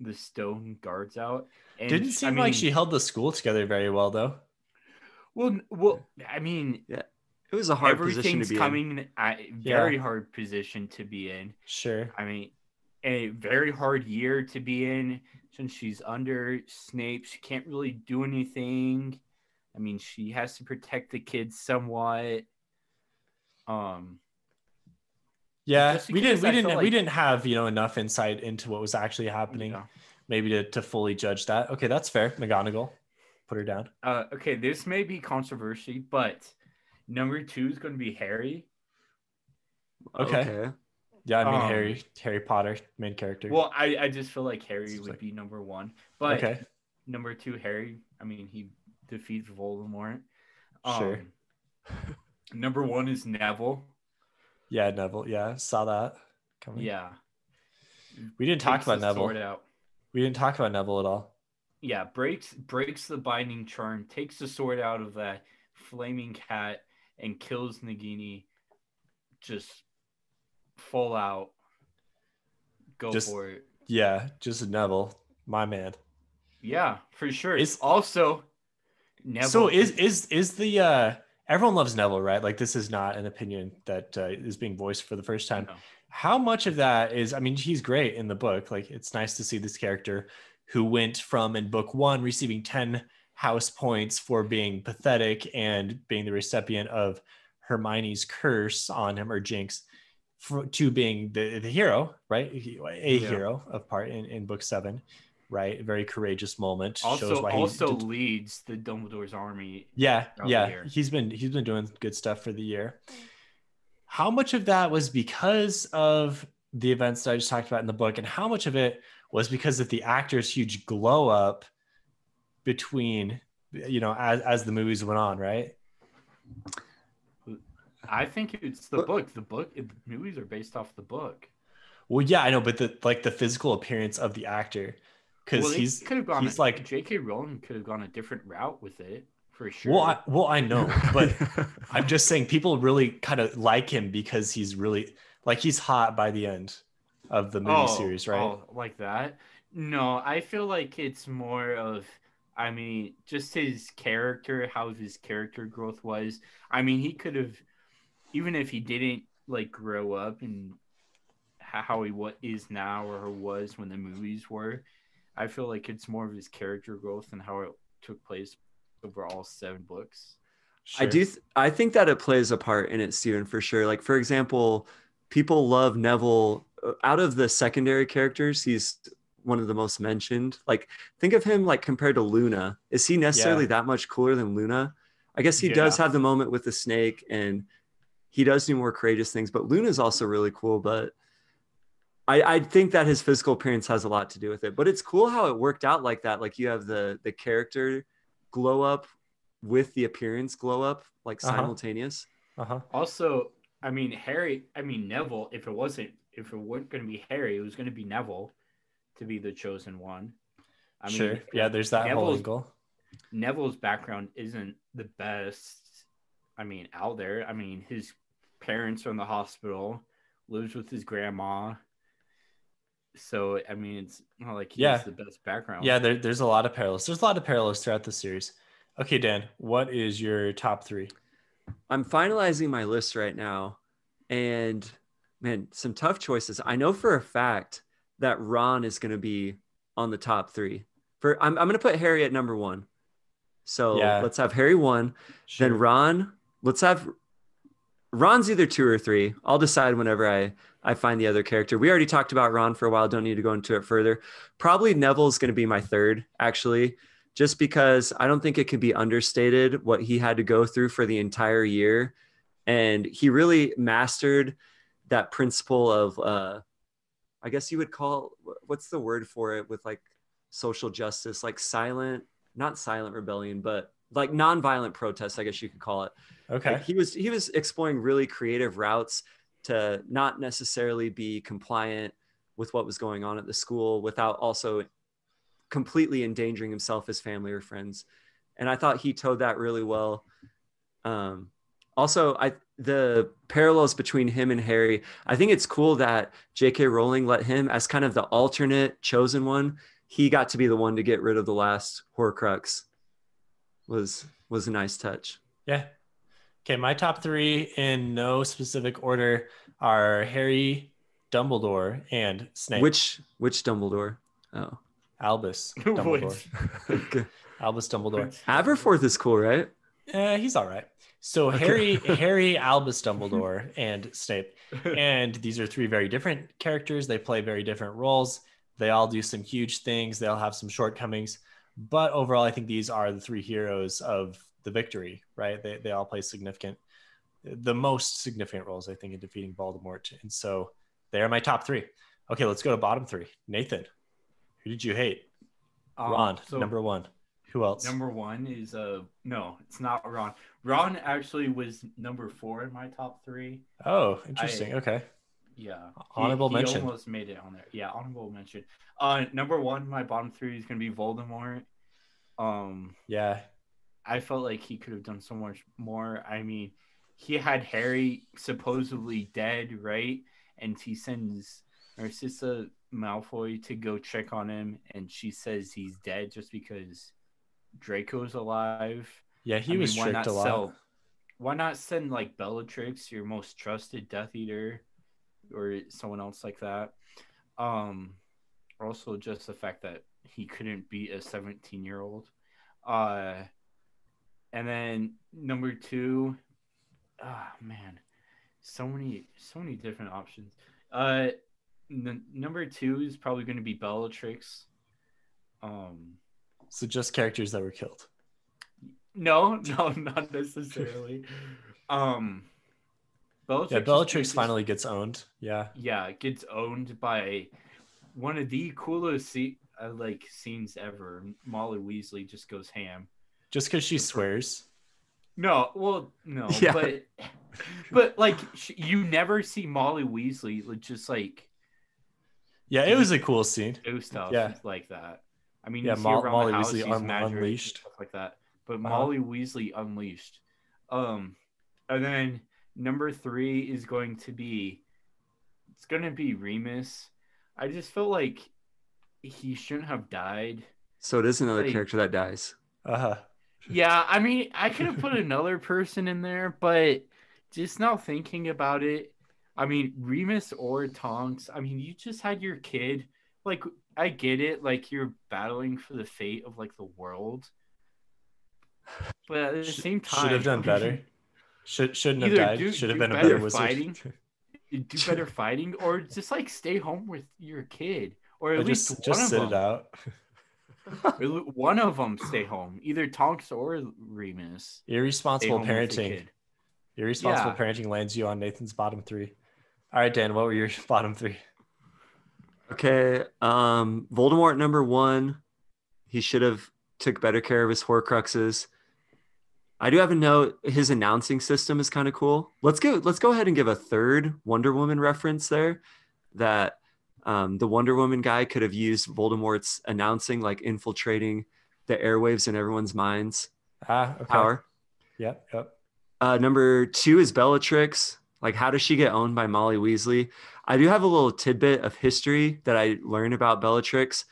the stone guards out. And Didn't I seem like she held the school together very well, though. well well I mean It was a hard position to everything's be in. coming at a Yeah. very hard position to be in. Sure. I mean, a very hard year to be in since she's under Snape. She can't really do anything. I mean, she has to protect the kids somewhat. Um, Yeah, we didn't. We I didn't. felt we didn't have you know enough insight into what was actually happening, yeah. maybe to to fully judge that. Okay, that's fair. McGonagall, put her down. Uh, okay, this may be controversy, but number two is going to be Harry. Okay. Yeah, I mean Um, Harry, Harry Potter, main character. Well, I, I just feel like Harry would like- be number one, but okay, number two, Harry. I mean, he defeats Voldemort. Sure. Um, number one is Neville. yeah, Neville. Yeah, saw that. Coming. Yeah. we didn't talk about Neville. We didn't talk about Neville at all. Yeah, breaks breaks the binding charm, takes the sword out of that flaming cat, and kills Nagini. Just full out. Go Just- for it. Yeah, just Neville, my man. Yeah, for sure. It's also Neville. So is is is the uh everyone loves Neville, right? Like this is not an opinion that uh, is being voiced for the first time. No. How much of that is I mean he's great in the book. Like it's nice to see this character who went from in book 1 receiving 10 house points for being pathetic and being the recipient of Hermione's curse on him or jinx for, to being the, the hero, right? A Yeah. hero of part in, in book 7, right? A very courageous moment. also he also did- leads the Dumbledore's army. yeah, yeah. He's been he's been doing good stuff for the year. Mm. How much of that was because of the events that I just talked about in the book, and how much of it was because of the actor's huge glow up between you know as as the movies went on, right? I think it's the book. The book the movies are based off the book. Well, yeah, I know, but the like the physical appearance of the actor, because Well, he's could have gone he's a- like- J.K. Rowling could have gone a different route with it for sure. well, I, well, I know, but I'm just saying people really kind of like him because he's really like he's hot by the end of the oh, movie series, right? Oh, like that? No, I feel like it's more of, I mean, just his character, how his character growth was. I mean, he could have, even if he didn't like grow up and how he what is now or was when the movies were. I feel like it's more of his character growth and how it took place over all seven books. I do. Th- I think that it plays a part in it, Stephen, for sure. Like, for example, people love Neville. uh, Out of the secondary characters, he's one of the most mentioned. Like, think of him like compared to Luna. Is he necessarily Yeah. that much cooler than Luna? I guess he does have the moment with the snake and he does do more courageous things, but Luna's also really cool. But I, I think that his physical appearance has a lot to do with it. But it's cool how it worked out like that. Like you have the the character glow up with the appearance glow up, like Uh-huh. simultaneous. Uh-huh. Also, I mean Harry. I mean Neville. If it wasn't, if it weren't going to be Harry, it was going to be Neville to be the chosen one. I mean, sure. Yeah, there's that whole Neville's- angle. Neville's background isn't the best. I mean, out there. I mean, his parents are in the hospital, lives with his grandma. So I mean, it's not like he Yeah. has the best background. Yeah, there, there's a lot of parallels. There's a lot of parallels throughout the series. Okay, Dan, what is your top three? I'm finalizing my list right now, and man, some tough choices. I know for a fact that Ron is going to be on the top three. For I'm, I'm going to put Harry at number one. So Yeah. let's have Harry one, Sure. then Ron. Let's have Ron's either two or three. I'll decide whenever I I find the other character. We already talked about Ron for a while. Don't need to go into it further. Probably Neville's going to be my third, actually, just because I don't think it can be understated what he had to go through for the entire year, and he really mastered that principle of, uh, I guess you would call what's the word for it with like social justice, like silent, not silent rebellion, but like nonviolent protests, I guess you could call it. Okay. Like, he was he was exploring really creative routes to not necessarily be compliant with what was going on at the school without also completely endangering himself, his family, or friends. And I thought he towed that really well. Um, also, I the parallels between him and Harry. I think it's cool that J.K. Rowling let him as kind of the alternate chosen one. He got to be the one to get rid of the last Horcrux. Was was a nice touch. Yeah. Okay, my top three in no specific order are Harry, Dumbledore, and Snape. Which which Dumbledore? Oh, Albus Dumbledore. okay. Albus Dumbledore. Aberforth is cool, right? Eh, he's all right. So Harry, Harry, Albus Dumbledore, and Snape. And these are three very different characters. They play very different roles. They all do some huge things. They all have some shortcomings. But overall, I think these are the three heroes of the victory, right? They, they all play significant, the most significant roles, I think, in defeating Voldemort. And so they are my top three. Okay, let's go to bottom three. Nathan, who did you hate? Um, Ron, so number one. Who else? Number one is uh no, it's not Ron. Ron actually was number four in my top three. oh, interesting. I- okay. Yeah, Honorable he, mention. He almost made it on there. Yeah, honorable mention. Uh, number one, my bottom three is gonna be Voldemort. Um, Yeah. I felt like he could have done so much more. I mean, he had Harry supposedly dead, right? And he sends Narcissa Malfoy to go check on him, and she says he's dead just because Draco's alive. Yeah, he I was mean, why tricked not a lot. sell- why not send like Bellatrix, your most trusted Death Eater, or someone else like that? Um, also just the fact that he couldn't beat a 17 year old. Uh, and then number two, ah man, so many so many different options. Uh, n- number two is probably going to be Bellatrix. Um, So just characters that were killed. no, no, not necessarily. um, Bellatrix. Yeah, Bellatrix just- finally gets owned. Yeah. Yeah, gets owned by one of the coolest se- uh, like scenes ever. Molly Weasley just goes ham. Just because she swears. No, well, no, Yeah. but but like sh- you never see Molly Weasley just like Yeah, it was a cool scene. do stuff Yeah. like that. I mean, Yeah, you Mo- Molly house, Weasley un- unleashed. stuff like that. But Uh-huh. Molly Weasley unleashed. Um, and then number three is going to be it's going to be Remus. I just feel like he shouldn't have died. So it is another Like- character that dies. Uh huh. Yeah, I mean, I could have put another person in there, but just now thinking about it, I mean, Remus or Tonks, I mean, you just had your kid. Like, I get it, like you're battling for the fate of like the world. But at the Sh- same time, Should have done better. Should shouldn't have died. do- Should have been a better better wizard. fighting. do better fighting or just like stay home with your kid or at Or least just one just of sit them. it out. One of them stay home, either Tonks or Remus. Irresponsible home with the parenting. Irresponsible Yeah. parenting lands you on Nathan's bottom three. All right, Dan, what were your bottom three? Okay. Um, Voldemort number one. He should have took better care of his Horcruxes. I do have a note. His announcing system is kind of cool. Let's go. Let's go ahead and give a third Wonder Woman reference there. That um, the Wonder Woman guy could have used Voldemort's announcing, like infiltrating the airwaves in everyone's minds. Ah, okay. Power. Yep, yep. Uh, number two is Bellatrix. Like, how does she get owned by Molly Weasley? I do have a little tidbit of history that I learned about Bellatrix.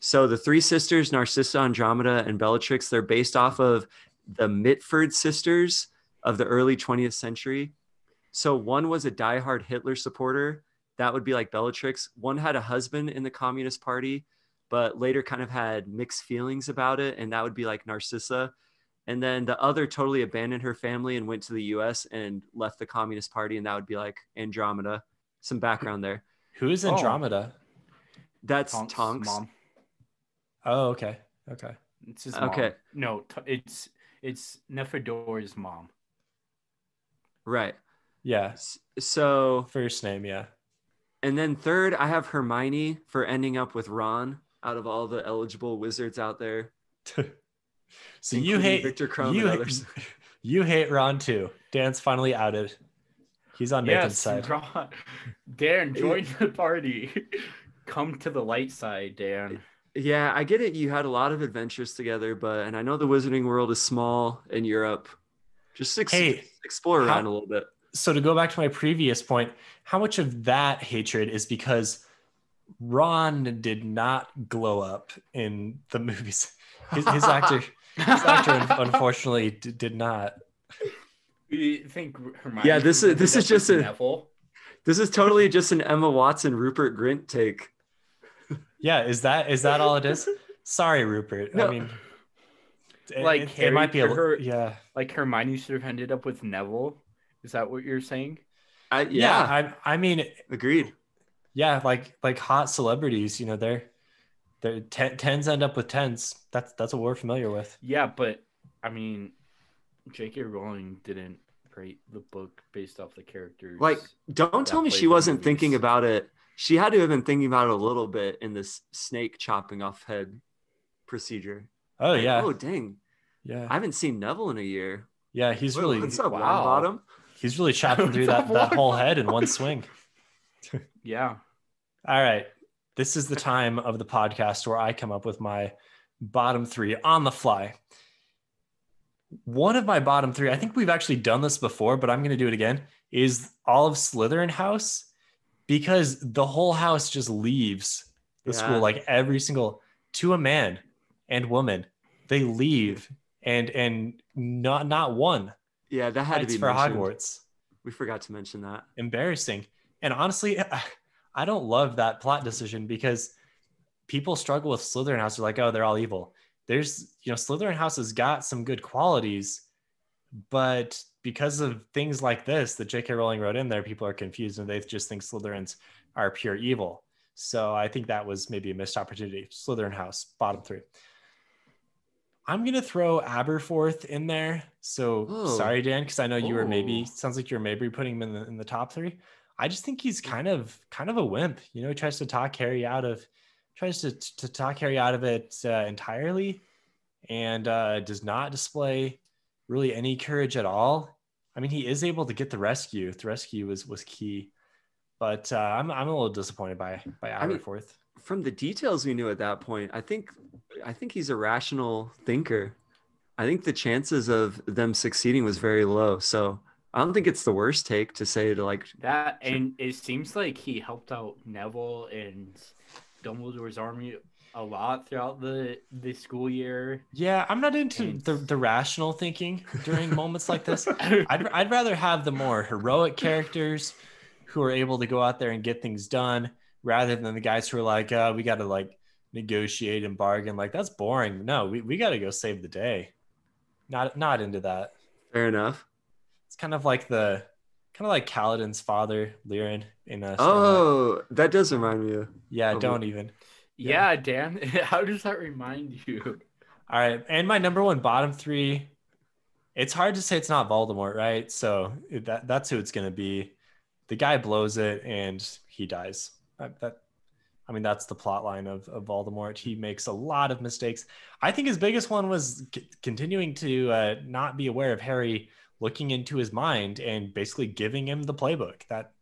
So, the three sisters, Narcissa, Andromeda, and Bellatrix, they're based off of the Mitford sisters of the early 20th century. So, one was a diehard Hitler supporter. That would be like Bellatrix. One had a husband in the Communist Party, but later kind of had mixed feelings about it. And that would be like Narcissa and then the other totally abandoned her family and went to the US and left the Communist Party, and that would be like Andromeda. Some background there. Who is Oh. Andromeda? That's Tonks, Tonks. mom. Oh, okay. Okay. It's his Okay. mom. No, t- it's it's Nymphadora's mom. Right. Yeah. So, First name, yeah. and then third, I have Hermione for ending up with Ron out of all the eligible wizards out there. so you hate Viktor Krum you, and others. you hate Ron too. Dan's finally outed. He's on Nathan's Yes, side. Ron. Dan, join the party. Come to the light side, Dan. Yeah, I get it. You had a lot of adventures together, but and I know the wizarding world is small in Europe. Just ex- Hey, explore how- around a little bit. so to go back to my previous point, how much of that hatred is because Ron did not glow up in the movies? His, his actor, his actor, unfortunately, d- did not. You think Hermione? Yeah, this is- this is just a- This is totally just an Emma Watson, Rupert Grint take. Yeah, is that is that all it is? Sorry, Rupert. No. I mean, it, Like it, it might be a her- yeah. Like Hermione should have ended up with Neville. Is that what you're saying? I, yeah. yeah, I I mean, agreed. yeah, like like hot celebrities, you know, they're they're ten, tens end up with tens. That's that's what we're familiar with. Yeah, but I mean, J.K. Rowling didn't write the book based off the characters. Like, don't tell me she wasn't movies. thinking about it. She had to have been thinking about it a little bit in this snake chopping off head procedure. Oh Like, yeah, Oh dang! yeah, I haven't seen Neville in a year. yeah. He's Whoa, really what's up, wow. bottom? he's really chopping through that that whole head in one swing. yeah, All right. This is the time of the podcast where I come up with my bottom three on the fly. One of my bottom three, I think we've actually done this before, but I'm going to do it again, is all of Slytherin House because the whole house just leaves the Yeah. school like every single to a man and woman. They leave and and not not one Yeah, that had to be for mentioned. Hogwarts We forgot to mention that. embarrassing. And honestly, I don't love that plot decision because people struggle with Slytherin House. They're like, oh, they're all evil. There's, you know, Slytherin House has got some good qualities, but because of things like this that J.K. Rowling wrote in there, people are confused and they just think Slytherins are pure evil. So I think that was maybe a missed opportunity. Slytherin House, bottom three. I'm gonna throw Aberforth in there. So Oh. sorry, Dan, because I know you were maybe sounds like you're maybe putting him in the in the top three. I just think he's kind of kind of a wimp. You know, he tries to talk Harry out of tries to to talk Harry out of it uh, entirely, and uh, does not display really any courage at all. I mean, he is able to get the rescue. The rescue was was key, but uh, I'm I'm a little disappointed by by I mean, Aberforth. From the details we knew at that point, I think I think he's a rational thinker. I think the chances of them succeeding was very low. So I don't think it's the worst take to say to like that and it seems like he helped out Neville and Dumbledore's army a lot throughout the the school year. Yeah, I'm not into And- the, the rational thinking during moments like this. I'd, I'd rather have the more heroic characters who are able to go out there and get things done rather than the guys who are like, uh, we got to like negotiate and bargain. Like, that's boring. No, we, we got to go save the day. Not, not into that. fair enough. It's kind of like the, kind of like Kaladin's father, Lirin, in a. Oh, that does remind me of. Yeah, of- don't even. Yeah, Dan. How does that remind you? All right, and my number one bottom three. It's hard to say it's not Voldemort, right? So that that's who it's gonna be. The guy blows it and he dies. That, that I mean, that's the plot line of, of Voldemort. He makes a lot of mistakes. I think his biggest one was c- continuing to uh, not be aware of Harry looking into his mind and basically giving him the playbook. That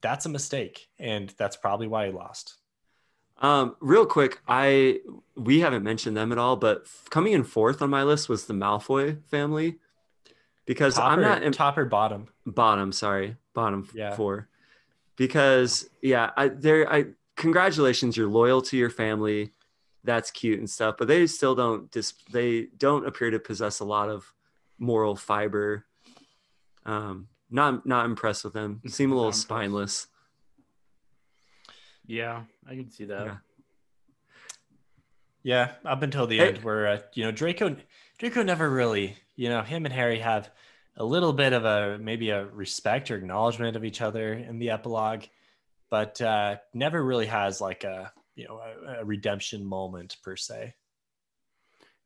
that's a mistake, and that's probably why he lost. Um, real quick, I we haven't mentioned them at all, but coming in fourth on my list was the Malfoy family because Top I'm or, not in top or bottom. bottom. Sorry, bottom Yeah. four. Because yeah, I there I congratulations, you're loyal to your family. That's cute and stuff, but they still don't dis they don't appear to possess a lot of moral fiber. Um, not not impressed with them. Seem a little spineless. Yeah, I can see that. Yeah. Yeah, up until the Hey- end, where uh, you know Draco, Draco never really, you know, him and Harry have a little bit of a maybe a respect or acknowledgement of each other in the epilogue, but uh, never really has like a you know a, a redemption moment per se.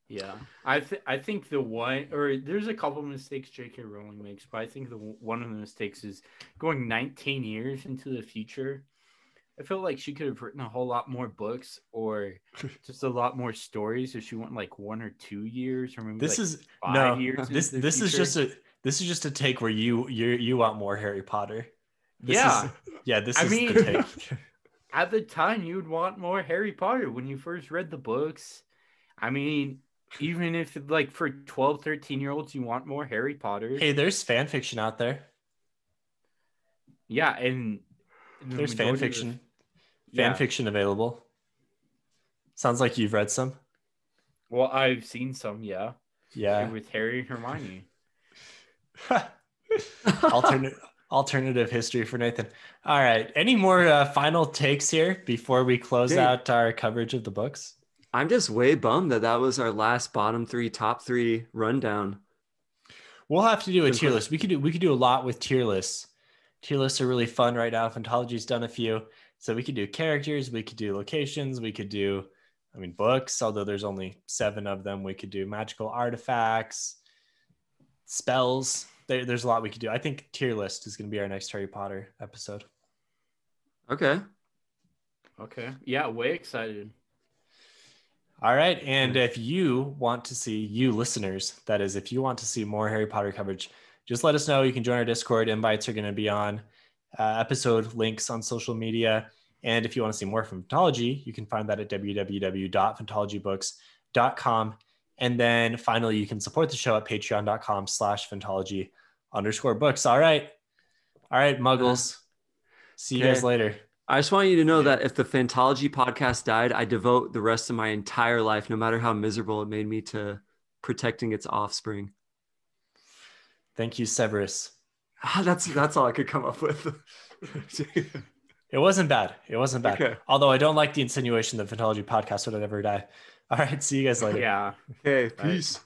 Yeah, I th- I think the one or there's a couple mistakes J.K. Rowling makes, but I think the one of the mistakes is going 19 years into the future. I feel like she could have written a whole lot more books or just a lot more stories if she went like one or two years or maybe This like is five no, years. this into the is just a this is just a take where you you you want more Harry Potter. This Yeah. is, yeah. This I is mean- the take. at the time you would want more Harry Potter when you first read the books. I mean, even if like for 12, 13 year olds you want more Harry Potter. hey, there's fan fiction out there. Yeah, and the There's fan majority of the- fiction. Fan Yeah. fiction available. Sounds like you've read some. Well, I've seen some, yeah. Yeah. With Harry and Hermione. alternative alternative history for Nathan. All right. Any more uh, final takes here before we close Dave. out our coverage of the books? I'm just way bummed that that was our last bottom three, top three rundown. We'll have to do a Good tier list. We could do we could do a lot with tier lists. Tier lists are really fun right now. Fantology's done a few. So we could do characters, we could do locations, we could do I mean books, although there's only seven of them. We could do magical artifacts, spells. There, there's a lot we could do. I think tier list is going to be our next Harry Potter episode. Okay. Okay. Yeah, way excited. All right. And if you want to see, you listeners, that is, if you want to see more Harry Potter coverage, just let us know. You can join our Discord. Invites are going to be on uh, episode links on social media. And if you want to see more from Fantology, you can find that at www.fantologybooks.com. And then finally, you can support the show at patreon.com slash fantology underscore books. All right. All right, muggles. See you guys later. I just want you to know that if the Fantology podcast died, I devote the rest of my entire life, no matter how miserable it made me, to protecting its offspring. Thank you, Severus. Ah, that's that's all I could come up with. It wasn't bad. It wasn't bad. Okay. Although I don't like the insinuation that Fantology podcast would ever die. All right. See you guys later. Yeah. okay, Right. peace.